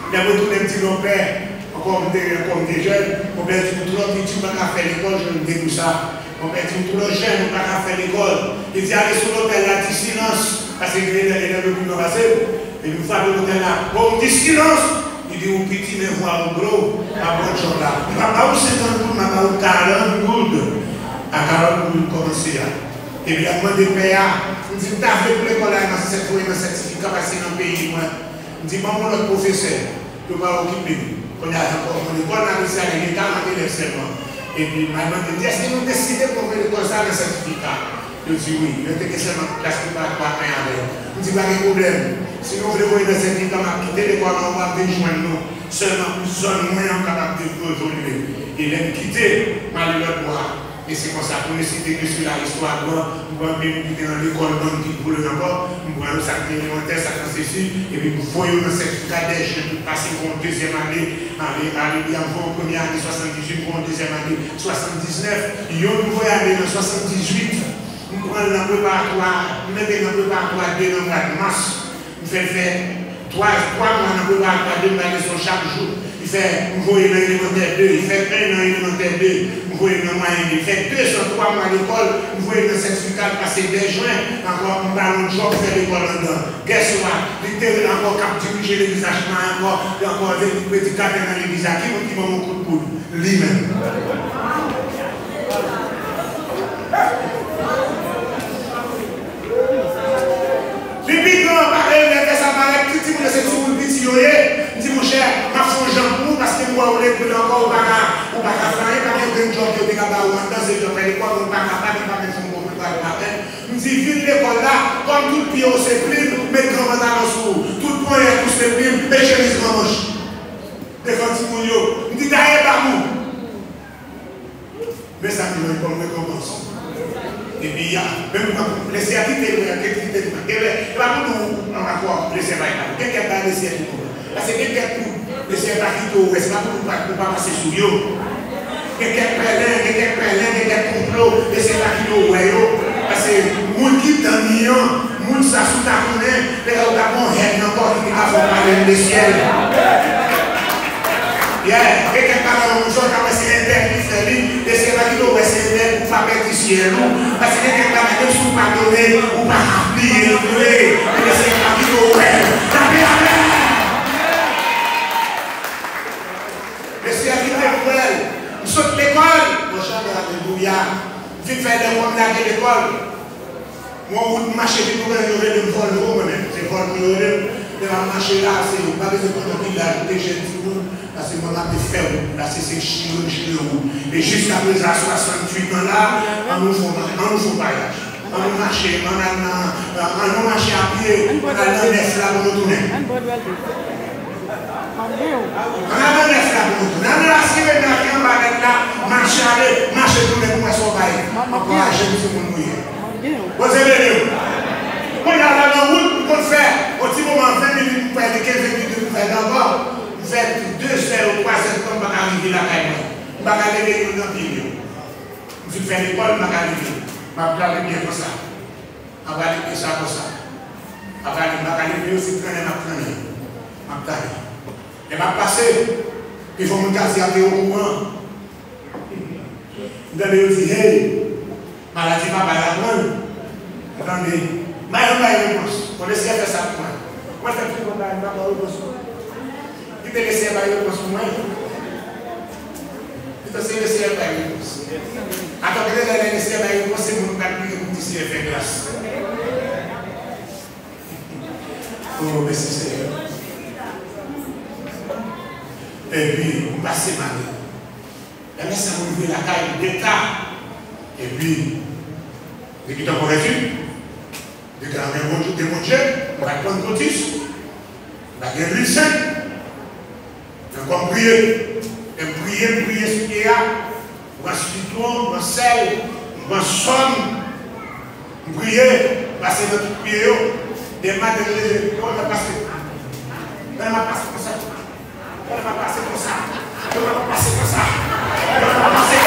il y a beaucoup de petits père comme des, jeunes, on on va faire l'école, je ne dis tout ça. On trop jeune, faire l'école. Il dit allez sur l'hôtel, là, Parce que l'élève plus nous passer, et nous faisons le là. Bon, dit silence. Il dit, vous petit, mais vous en gros, à bonne chose là. Il va pas vous 50 gouttes, mais vous 40 gouttes. À 40 gouttes, commencer là. Et puis, on demande PA. On dit, t'as fait pour l'école, il m'a certifié, un certificat, passé dans le pays, moi. On dit, maman, notre professeur, tu vas occuper. On a encore mon école, on a réussi à l'État, on a seulement. Et puis, maman, dit, est-ce que nous décidons qu'on fait l'école ça, le certificat? Je dis oui, je dis que seulement classe pour pas pas rien avec. Je dis, pas de problème. Si nous voulons voir le certificat, on va quitter l'école, on va rejoindre nous. Seulement, nous sommes moins capables de évoluer. Et les quitter, malheureusement, pour et c'est comme ça, pour nous citer que sur l'histoire, nous allons même quitter dans l'école, dans le le rapport, nous allons ça élémentaire, ça ceci, et puis nous voyons dans cette cadèche de passer pour une deuxième année, arriver avant première année 78, pour une deuxième année 79, et nous voyons aller dans 78, prenons la préparatoire, mettons dans préparatoire dès le mois de mars, nous faisons faire trois mois dans préparatoire de leçons chaque jour. Il fait, vous voyez dans l'élémentaire 2, il fait un an l'élémentaire 2, vous voyez dans moyen, il fait 203 mois d'école, vous voyez dans certificat passé dès juin, encore un ballon de job faire l'école dedans. Guess what? Il était encore cap diriger l'église encore, encore des petits cadres dans l'église qui vont mon coup de poudre. Lui-même. missionné, je dis mon cher, je fais un jambon parce que moi, on est plus encore, on va faire, on va faire, on va faire un job, on va faire un dans ce job, l'école, on va faire, on va faire un bon, on va faire Je dis, vive l'école là, comme tout pied, on s'éprime, mais quand on a sous, tout point, on s'éprime, et je risque en manche. Défendu mon yo, je dis, d'ailleurs, pas nous. Mais ça, nous, comme récompense. Depi ya, men mwen kon plese a ki te mwen, ke ki te mwen, ke mwen, e ba mwen nou an akwa plese bay nan, ke ke ba plese a ki mwen. Ase ke ke pou plese ba ki tou, e se ba pou pa pase sou yo. Ke ke prelen, ke ke prelen, ke ke complot, plese ba ki tou wè yo. Ase moun ki tan yon, moun sa sou ta konen, le ou ta kon hen nan kon ki avon palen de sien. Yeah, ke ke paran moun son, ka wè se interni, se li, plese ba ki tou wè se li. pa peti siye nou. Asi de ken la mette sou pa dole, ou pa hapli, ou dole, ou de se yon pa bito ouè. La pe amè! Le siye ki te ouèl, ou sot l'ekol, mwen chande aleluya, vi fè de mwen lage l'ekol. Mwen wout mache di pou mwen yore de mvol nou mwen, se vol mwen yore, de mwen mache la, se yon pa de se konon ki la, de jen ti moun, Là, c'est mon âme est ferme. Là, c'est chirurgie de roue. Et jusqu'à présent, 68 ans là, on nous fait un voyage. On nous marche, on nous marche à pied, on a un neuf là pour nous tourner. On a un neuf là pour nous tourner. On a assis maintenant, on va mettre là, Marche, aller, marche, tourner pour nous sauver. Encore, je vous ai mouillé. Vous avez vu? On a la route pour faire. Au petit moment, 20 minutes pour faire, 15 minutes pour faire d'abord. fèt 2 sè ou 3 sè kon baka arrive la kayman. Baka leve yon nan pil yo. Mfil fè l'ekol baka leve. Mabla leve kon sa. Mabla leve sa kon sa. Mabla leve baka leve yo si prene ma prene. Mabla leve. E mab pase, pe fò moun kasi apè yon kouman. Mdane yo di, hey, malati ma bayan mwen. Mdane, mayon mayon mons. Mwen lese fè sa kouman. Mwen fè kouman bayan mwen mwen mons. te lese ba yo pos mwen. Ito se lese ba yo pos. Ato kre la lese ba yo pos se moun kapi yo kouti se fe glas. Oh, mesi se yo. E pi, mou pase mani. La mesa moun vi la kaye deta. E pi, de ki tan kore tu, de ki nan men moun je, mou la kon kotis, la gen rilsen, kon priye, e priye, priye sou e a, mwen siton, mwen sel, mwen son, mwen priye, pase de tout priye yo, deman de le, kon la pase, kon la pase kon sa, kon la pase kon sa, kon la pase kon sa, kon la pase kon sa,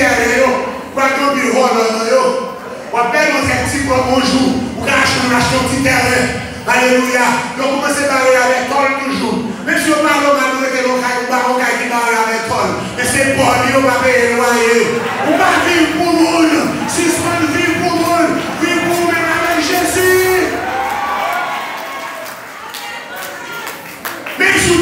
côté que tu terres, pas de bureau dans nous. On appelle nos petits pour bonjour, pour acheter un petit terrain. Alléluia. Donc, commencez par aller à l'école toujours. Même si on parle de nous, que l'on a qui parle à l'école. Mais c'est bon, on va payer le loyer. On va vivre pour le monde. Si on vivre pour le monde, vivre pour le monde avec Jésus. Même si vous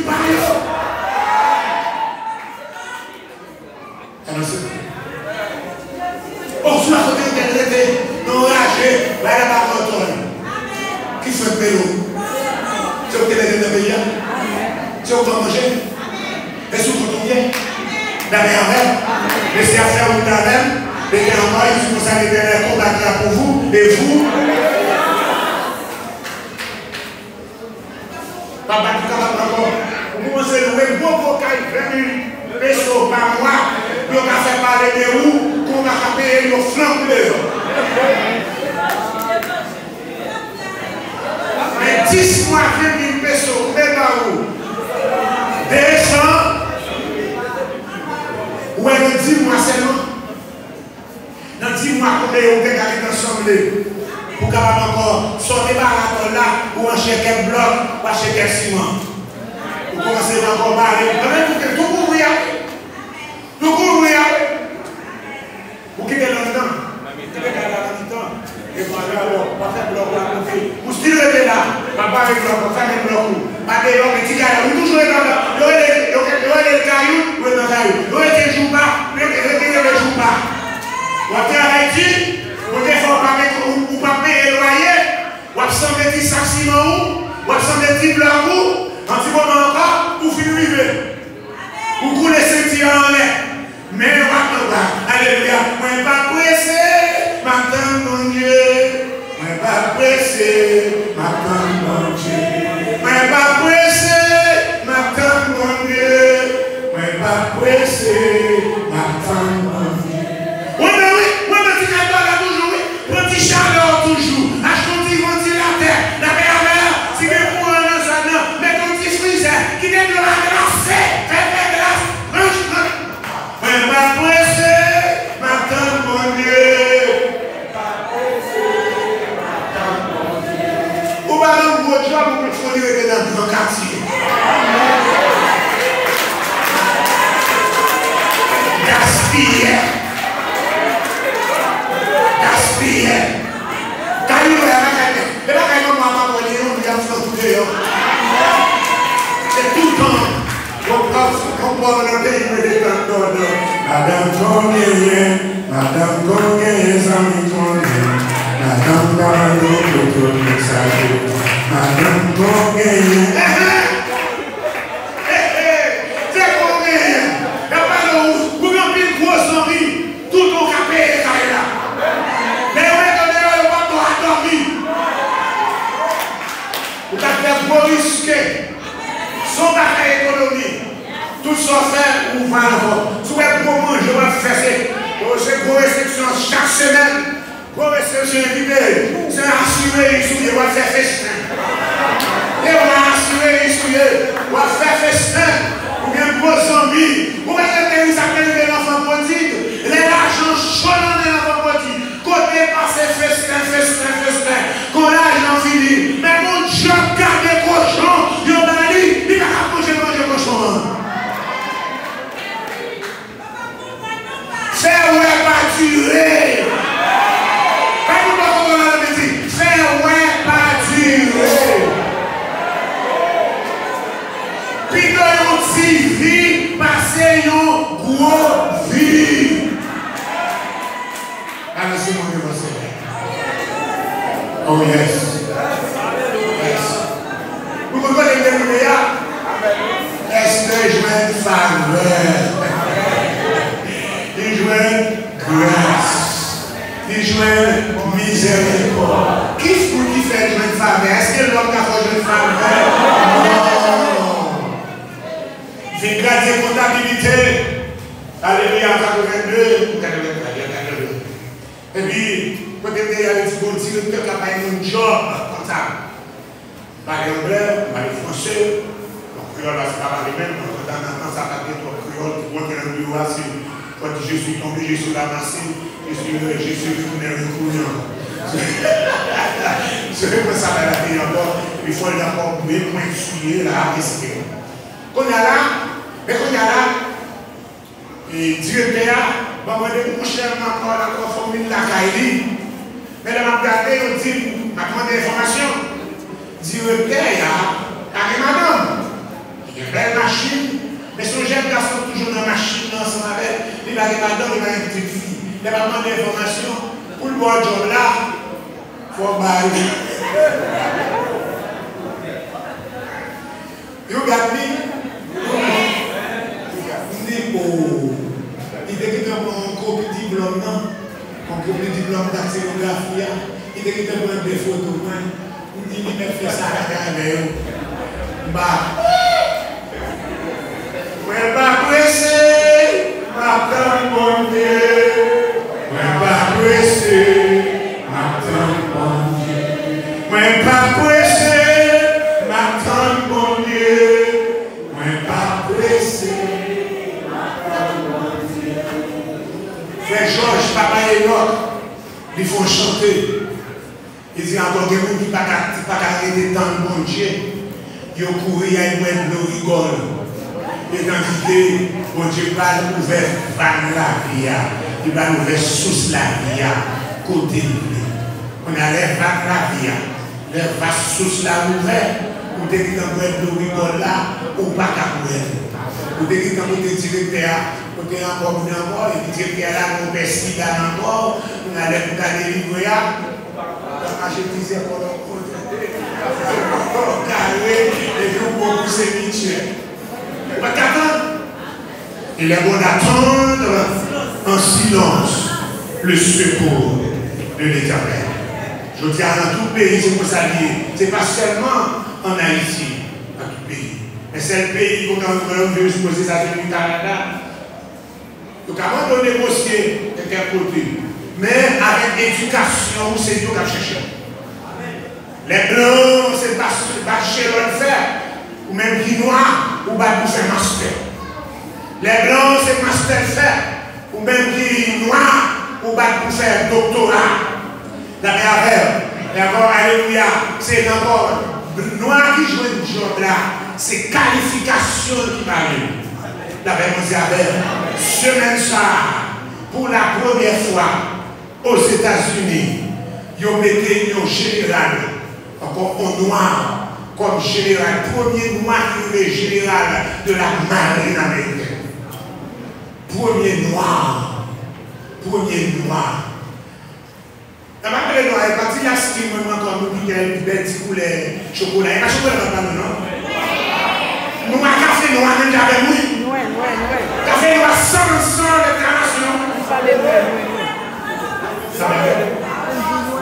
il paye. On se l'a. Qui fait C'est de C'est qui manger même Laissez à faire en main, il faut que l'éternel combattra pour vous et vous. Papa, tu vas encore. Vous commencez à louer beaucoup de 20 000 pesos par on va faire parler de où qu'on va payer nos flancs Mais 10 mois, 20 000 pesos, même à où 200 ou est 10 mois seulement Dans 10 mois, combien peut aller dans l'assemblée Pour capable encore par la là ou acheter quel bloc ou acheter quel ciment. Vous commencez encore à parler. Vous Tout bloc là. Vous stilez là. Papa est bloc, on va faire bloc. Pas de l'homme, petit gars, vous toujours dans le. Vous avez les cailloux, vous avez les cailloux. Vous avez les joues pas, vous avez les joues pas. Vous avez Haïti, vous avez fait ou pas payer le loyer, vous avez 100 petits sacs ciment, vous avez 100 petits blancs, un petit moment encore, vous finissez. Vous coulez ce tir en l'air. Mais on Alléluia. Moi, pas pressé, m'attends mon Dieu. Moi, pas pressé, m'attends Madame Tonnier, Madame Tonnier, Zami Tonnier, Madame Bardo, Toto Messager, Madame Tonnier. C'est combien? Il restriksyon fè, ou va anvan. Sou wè pou manje, wè fè se. Ou se pou restriksyon chak semen, pou restriksyon vibe, se asime yi souye, wè fè fè snen. E wè asime yi souye, wè fè fè snen, ou bien pou zanbi, ou wè fè te yi sakre yi de l'enfant potit, miséricorde. Qui pour qui fait une jeune femme? Est-ce que l'homme qui a fait une jeune femme? Non. C'est grâce et comptabilité. Alléluia, 82, 82, 82. Et puis, quand il y a des bons tirs, il y a un job comptable. Par les anglais, par les français, le créole, c'est pas les mêmes, on est en ça va être le créole, pour moi, qui est le bureau, c'est quand Jésus est tombé, Jésus l'a massé, Jésus est venu dans le couillon. Je vais pas ça la vie encore, il faut d'abord bien moins fouiller la risque. Quand il y a là, mais quand il y a là, et Dieu est là, va me dire, mon cher, encore la formule la caille. Mais là, m'a regardé, on dit, m'a demandé l'information. Dieu est là, avec madame. Il y a une belle machine. Mais son jeune garçon toujours dans la machine, ensemble avec, il va aller madame, il va une petite fille. Il va demander l'information. Pour le bon job là, Formal. You got me? Mdipo. Oh. Ide ki te pon kopi diplom nan. Pon kopi diplom taksenografi ya. Ide ki te pon de foto man. Mdi mi me fwe sa kata ane yo. Mba. Mwen ba prese. Mba tan konde. Mwen ba prese. Mba tan konde. Ils font chanter. Ils disent encore des gens qui ne peuvent pas arrêter dans mon Dieu. Ils courent, ils ont rigole identité, bon Dieu va ouvrir la vie, il va ouvrir sous la côté On a les van la vie, les va sous la ouvert, ou te le rigole là, ou pas qu'à Ou te dit dans le directeur, ou te encore, ou encore, et puis directeur là, on pèse là encore, on a les bouteilles de livre là, on a acheté pour le contrat, carré, et puis on peut pousser Michel. Il est bon d'attendre en silence le secours de l'éternel. Je dis à dans tout pays, c'est pour ça Ce n'est pas seulement en Haïti, dans tout pays. Mais c'est le pays où on veut se poser ça au Canada. Donc avant de négocier, côté. Mais avec éducation, c'est tout qu'à chercher. Les blancs, c'est chez le faire ou même qui noir, ou pas pour faire master. Les blancs, c'est master faire, ou même qui noir, ou pas pour faire doctorat. Affaire. Et encore, alléluia, c'est encore Noir qui joue une job là, c'est qualification qui m'arrive. La avec semaine ça, pour la première fois aux États-Unis, ils ont mis un général, encore en noir, comme général, premier noir qui est général de la marine américaine. Premier noir. Premier noir. Daman kwen nou a e pati la skin mwen mwen kon nou bikel, bel di koule, chokola. E ka chokola nan panou nan? Nou a kafe nou a men jave mou. Noue, noue, noue. Kafe nou a san, san le kanasyon. Sa le noue, noue, noue. Sa le noue.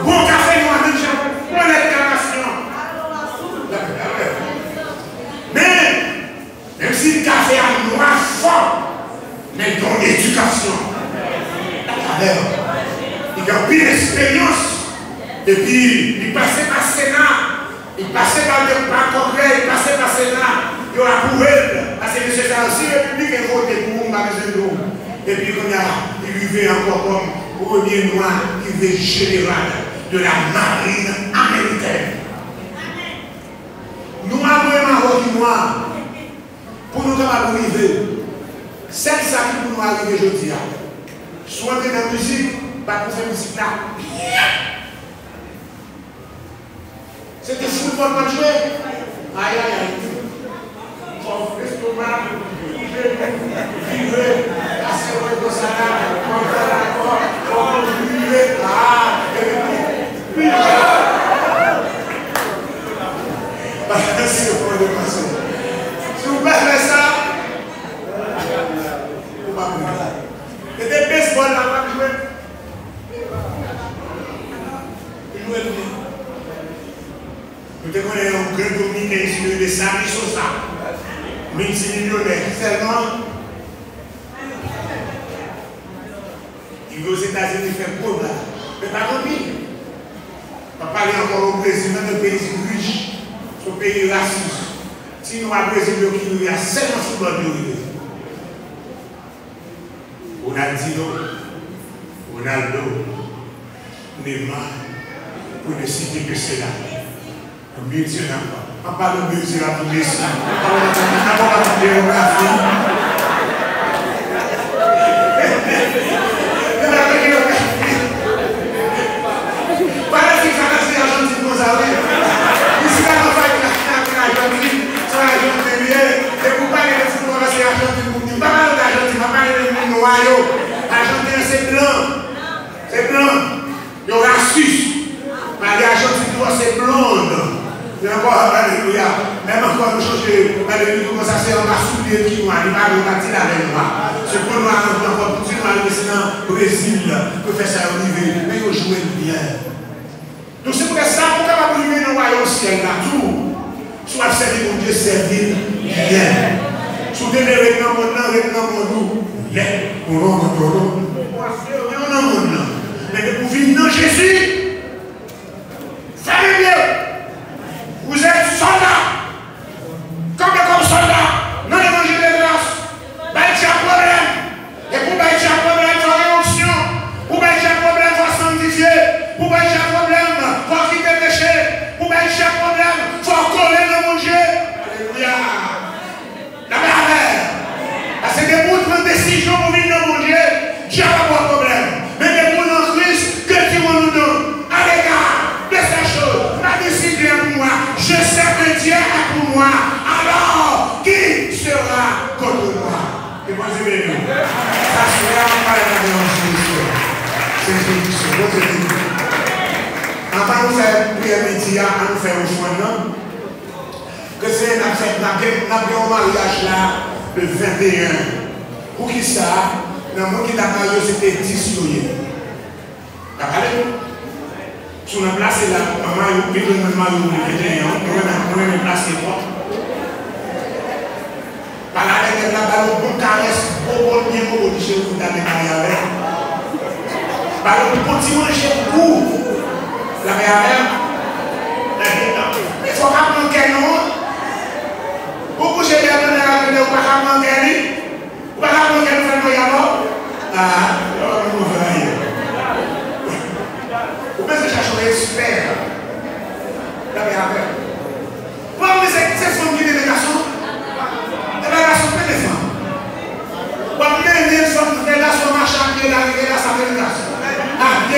Bon kafe nou a non? men jave, pon le kanasyon. La pe, la pe. Men, men si kafe a nou a fon, men ton edukasyon. La pe, la pe. Il a pris l'expérience. Et puis, il passait par le Sénat, il passait par le congrès, il passait par le Sénat. Il a approuvé, parce que M. Sarsi, le public est voté pour nous, Et puis, il arrivé encore comme premier noir qui est général de la marine américaine. Nous avons un Maroc noir pour nous arriver. C'est ça qui pour nous arriver aujourd'hui. Soit dans la musique, Bakon se mizik la. Se te sou pou an manjwe. Aya, aya. Kon fwes pou man. Vive. Kase wè kosana. Kon fwes pou man. Kon fwes pou man. Kon fwes pou man. de sa risosa, multimillionè, selman, i vè os Etats-Unis fè pou la, pe pa kon pi. Pa pale ankon ou Brésil, nan de Brésil riche, sou peyi rasis. Si nou a Brésil yo ki nou ya selman sou blan yo yo. Ronaldinho, Ronaldo, Neymar, pou ne siti ke se la. Mwen se nan pa. On parle de mieux Dieu pour les saints. On parle de géographie. Parece que cada vez a gente nos além. Isso vai não vai na gente, só a gente tem e o pai de futebol vai ser a gente no mundo. Para da gente, papai de mundo no A gente tem esse plano. C'est blanc. Il y aura six. Mais la gentille doit Et encore, alléluia. Même encore, nous changer, alléluia, comme ça, c'est un soulier qui noir, il va nous partir avec noir. Ce on peut encore tout noir, mais sinon, Brésil, peut faire ça au niveau, mais il joue bien. Donc c'est pour ça, pour qu'on va vivre dans le ciel, là, tout, soit servir mon Dieu, servir bien. Sous des règles dans le monde, mais on va en on. Mais pour Jésus, Bagan pou konti manje pou kou. La mè a mèm. La mè nan. E fò ka manke nou. Ou kou jè dè nan nan nan ou baka manke li. Ou baka manke nou fè nou yalò. A, yò an nou vè yè. Ou mè se chachou yè super. La mè a mèm. Ou an mè se se son ki de negasyon. De negasyon pe de fè. Ou an mè se son ki de negasyon machan ki de la negasyon pe de negasyon.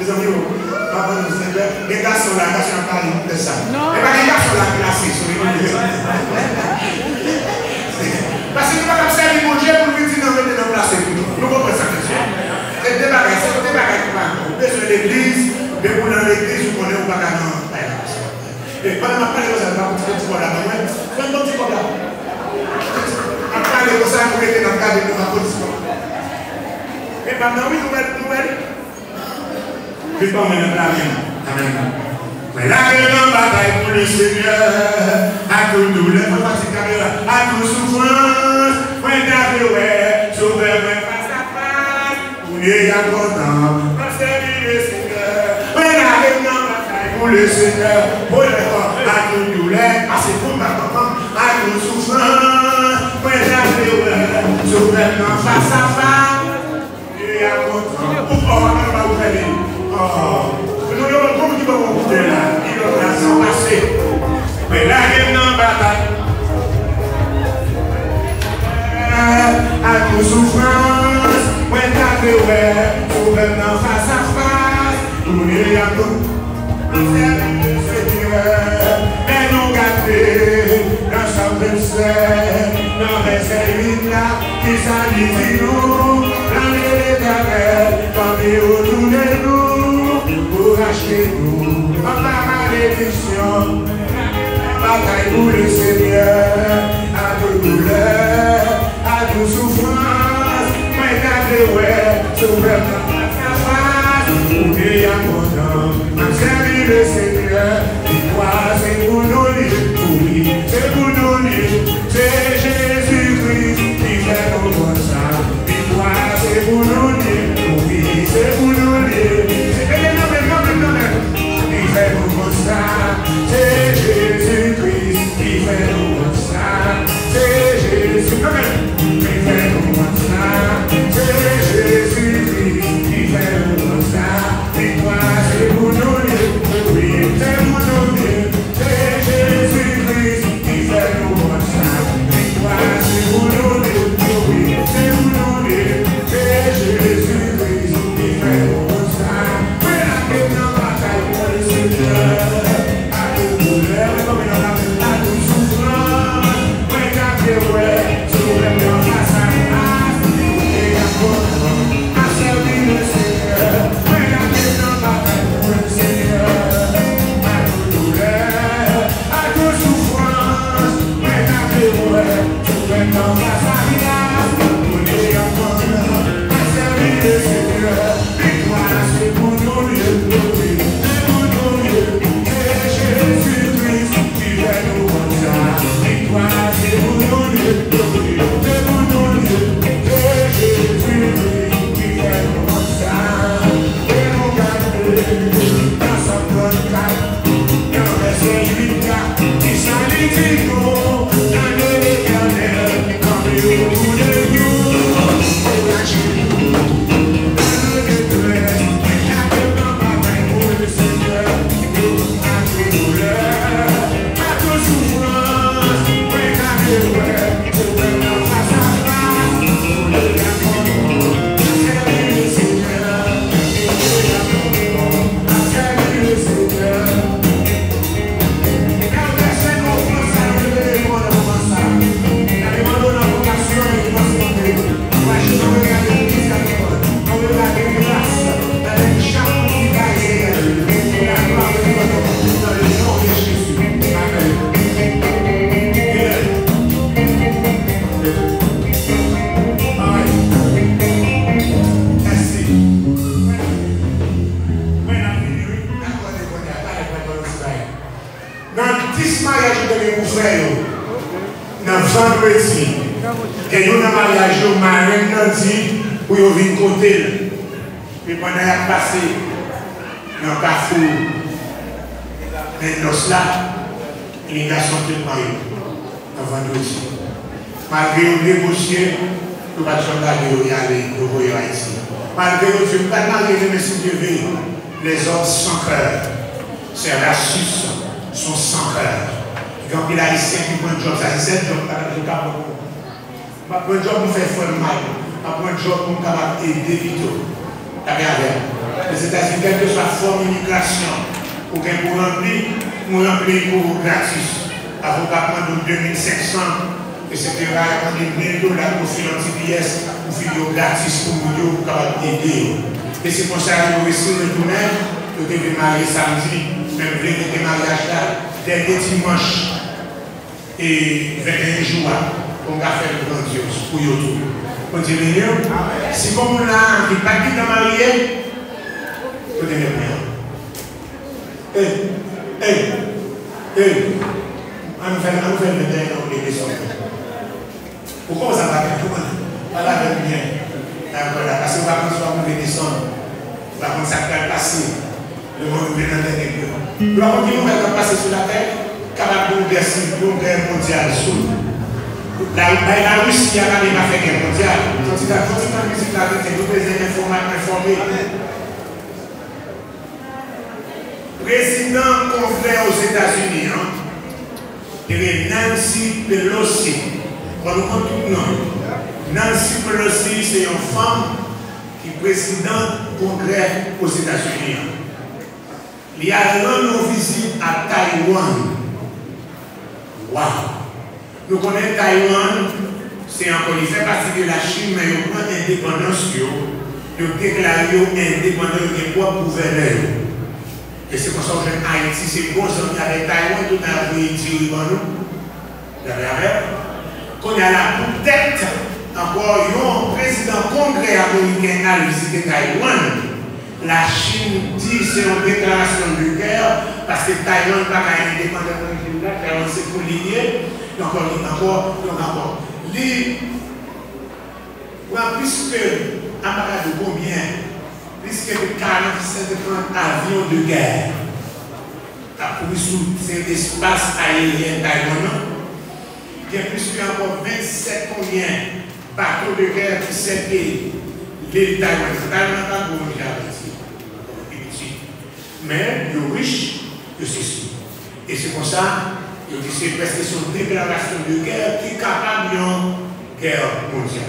Mes ami yo, mabon nou sepe, gen gason la, gason an pari pou de sa. E pa gen gason la plase, sou yon de. Pase nou pa kapse li moun jè pou vi di nan vende nan plase pou nou. Nou konpon sa kèche. E de bagay, se de bagay ki pa. Ou pe sou l'eglise, de pou nan l'eglise, ou konen ou bagay nan la kèche. E panan ma pale yo sa, mabon ti kon la, mwen, mwen mwen ti kon la. Mwen pale yo sa, mwen mwen te nan kade, mwen mwen kon ti kon la. E panan wè, nou mwen, nou mwen, Plus pas maintenant, amen. Amen. Mais là que l'homme bataille pour le Seigneur, à toute douleur, à toute carrière, à toute souffrance, point d'arrivée, sauveur, mais face à face, on est content, on servit le Seigneur. Mais là que l'homme bataille pour le Seigneur, pour le corps, à toute douleur, à ses coups, à toute souffrance, point d'arrivée, sauveur, mais face à face, on est content, on ne va pas vous faire Nou yon koum ki ba moun koute la, yon la san pase. Mè la gen nan batak. A tou soufrans, mwen tape wè, pou mè nan fasa fas. Nou ne yakou, nou fè mè se dire, mè nou gate, nan san pensè, nan mè se vit la, ki sa li di nou, nan mè le gare, pa mè ou tou ne nou. chegou Amar a redenção Batai por le Seigneur A tua douleur A tua souffrance Mas a teu é Sobrando a tua face O rei acordão Mas serve le Seigneur. E quase por no livro Por mim, segundo livro Seja Et c'est pour ça que nous le tournage, nous devons marier samedi, même le mariage là, dernier dimanche et 21 jours pour faire le grandiose pour YouTube. Continuez. Si comme on a qui pas qui marié, vous devez bien. Eh, eh, eh, on fait le dernier, on les descend. Pourquoi ça va faire tout le monde Pas la bien. Parce que va soit vous descendre. Va comme ça va passer. Le monde vient dans les La continuer va passer sur la terre, capable de bouleverser une guerre mondiale sous. La, la Russie a quand même fait guerre mondiale. Quand tu as continué la nous. Président confrère aux États-Unis, hein, Nancy Pelosi. Quand nous comptons tout le nom, Nancy Pelosi, c'est une femme qui est présidente du Congrès aux États-Unis. Il y a une visite à Taïwan. Waouh! Nous connaissons Taïwan, c'est encore, il fait partie de la Chine, mais il prend indépendance, il déclare indépendant de propre gouverneur. Et c'est pour ça que Haïti, c'est bon, ça avec Taïwan, tout a vu Thierry Banou. Vous avez qu'on a là peut-être encore un président congrès américain à visiter Taïwan. La Chine dit c'est une déclaration de guerre parce que Taïwan n'a pas indépendant Taïwan c'est pour lier. Donc encore, donc encore. Les, puisque, à partir de combien Puisque de 40, 50 avions de guerre, pour sous cet espace aérien taïwanais, il y a plus qu'encore 27 combien bateaux de guerre qui servent l'île Taïwan. Taïwan pas pour petit. Mais le riche de ceci. Et c'est pour ça c'est presque une déclaration de guerre qui est capable d'une guerre mondiale.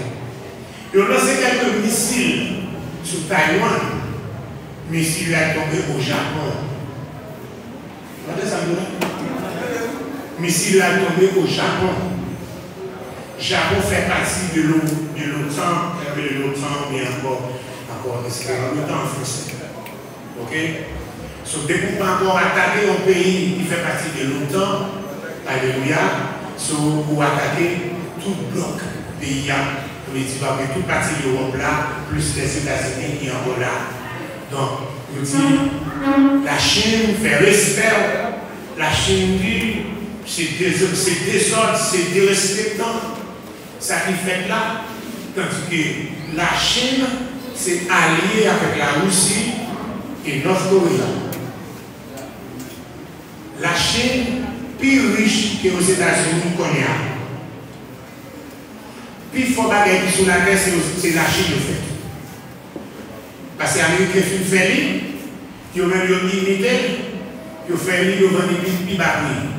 Ils ont lancé quelques missiles sur Taïwan. Missiles sont tombés au Japon. Ça, Missile sont tombé au Japon. Japon fait partie de l'OTAN, de l'OTAN, mais encore, encore, c'est l'OTAN en français. Ok? So, dès encore attaquer un pays qui fait partie de l'OTAN, alléluia, so, pour attaquer tout bloc pays, on dit que toute partie de l'Europe là, plus les États-Unis sont là. Donc, on dit, la Chine fait respect, la Chine dit, c'est désordre, c'est dérespectant ça qui fait là, tandis que la Chine s'est alliée avec la Russie et Nord-Corée. La Chine, plus riche que aux États-Unis qu'on y a. Plus fort bagage sur la terre, c'est la Chine, en fait. Parce que l'Amérique fait fait lui, qui ont même limité, qui ont fait lui, qui ont vendu plus baril.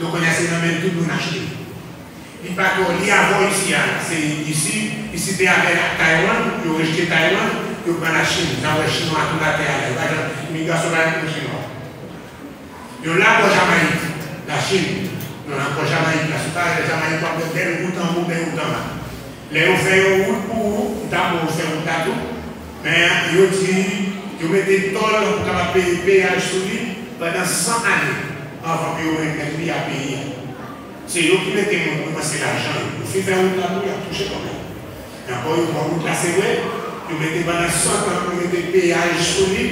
Donc on a ces même tout nous acheter. Il n'y a pas qu'on lit avant ici, c'est ici, ici c'était avec Taïwan, ils ont rejeté Taïwan, ils ont pris la Chine, dans le Chinois, tout la terre, l'immigration de la Chinois. Ils ont là pour Jamaïque. la Chine, nan anko Jamaik, la soukaj de Jamaik wap de ten ou tan ou ben ou tan man. Le ou fe ou ou pou ou, dam ou fe ou tatou, men yo ti, yo mette tol ou kama peyi peyaj souli, banan 100 ane, avan pe yo mette li a peyi. Se yo ki mette moun pou mase l'ajan, ou fi fe ou tatou, ya touche konen. Anko yo pou ou plase we, yo mette banan 100 ane, yo mette peyaj souli,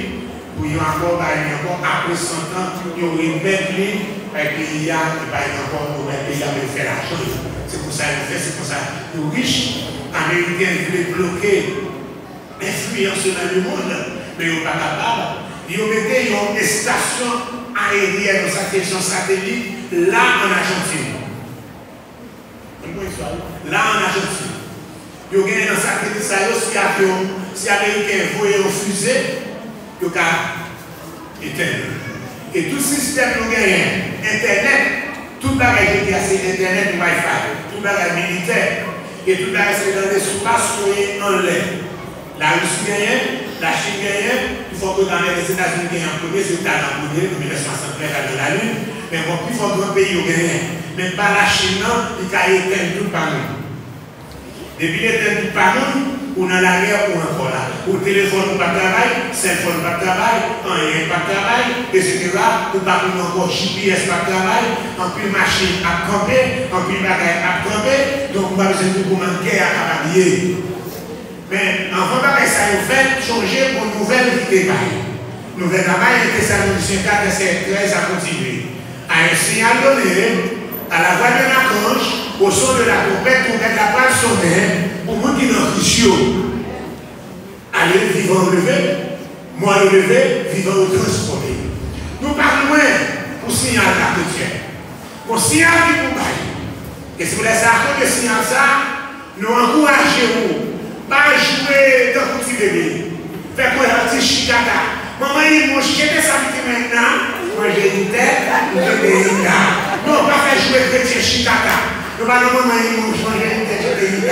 pou yo anko bayan, anko apre 100 ane, yo remet li, bête ligne. Et puis, il y a, encore, pour mettre pays à faire l'argent. C'est pour ça qu'ils fait, c'est pour ça. Les riches américains voulaient bloquer l'influence dans le monde, mais ils n'ont pas capable. Ils ont mis une station aérienne, une station satellite, là en Argentine. Là en Argentine. Ils ont gagné dans sa crédit, ça si avion, si américain voyait un fusée, ils cas éteindre. Et tout système nous gagne, Internet, tout le bagage c'est Internet, Wi-Fi, tout le bagage militaire, et tout le bagage c'est dans des espaces en l'air. La Russie gagne, la Chine gagne, il faut que dans les États-Unis gagnent en premier, c'est le premier, en 1969 à la Lune, mais bon, plus fort grand pays gagne. Mais pas la Chine, non, il a éteint tout par nous. Depuis l'éteint tout par nous, ou dans la guerre ou encore là. Ou téléphone ou pas travail, téléphone pas travail, rien pas travail, etc. Ou pas encore GPS pas travail, en plus machine à camper, en plus bagaille à camper, donc on va besoin de guerre à habiller. Mais en fait, ça nous fait changer pour nouvelle vie de Nouvelle travail, Thessaloniciens 4, verset 13 à continuer. À un signal donné, à la voix de l'archange, au son de la trompette, pour mettre la balle sonner, pour vous qui dans Allez, vivant levé, moi levé, vivant transformé. Nous parlons pour signaler la chrétien. Pour signaler qui vous baille. Et si vous laissez à de signal ça, nous encourageons pas jouer dans le petit bébé. Faites quoi un petit chicata? Maman, il m'a jeté ça maintenant. Moi, j'ai une tête, des Non, pas faire jouer chrétien chicata. Nous pas maman, il m'a changé une tête, des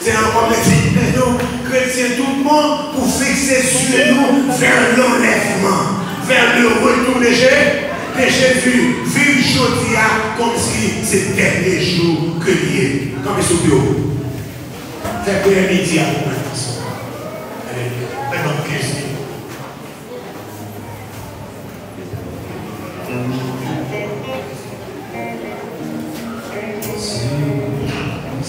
C'est encore petit. Nous, chrétiens, tout le monde, pour fixer sur nous vers l'enlèvement, vers le retour de Jésus. Vive Jodia comme si c'était les jours que lié. Comme il se bureau. Faites bien midi à vous maintenant.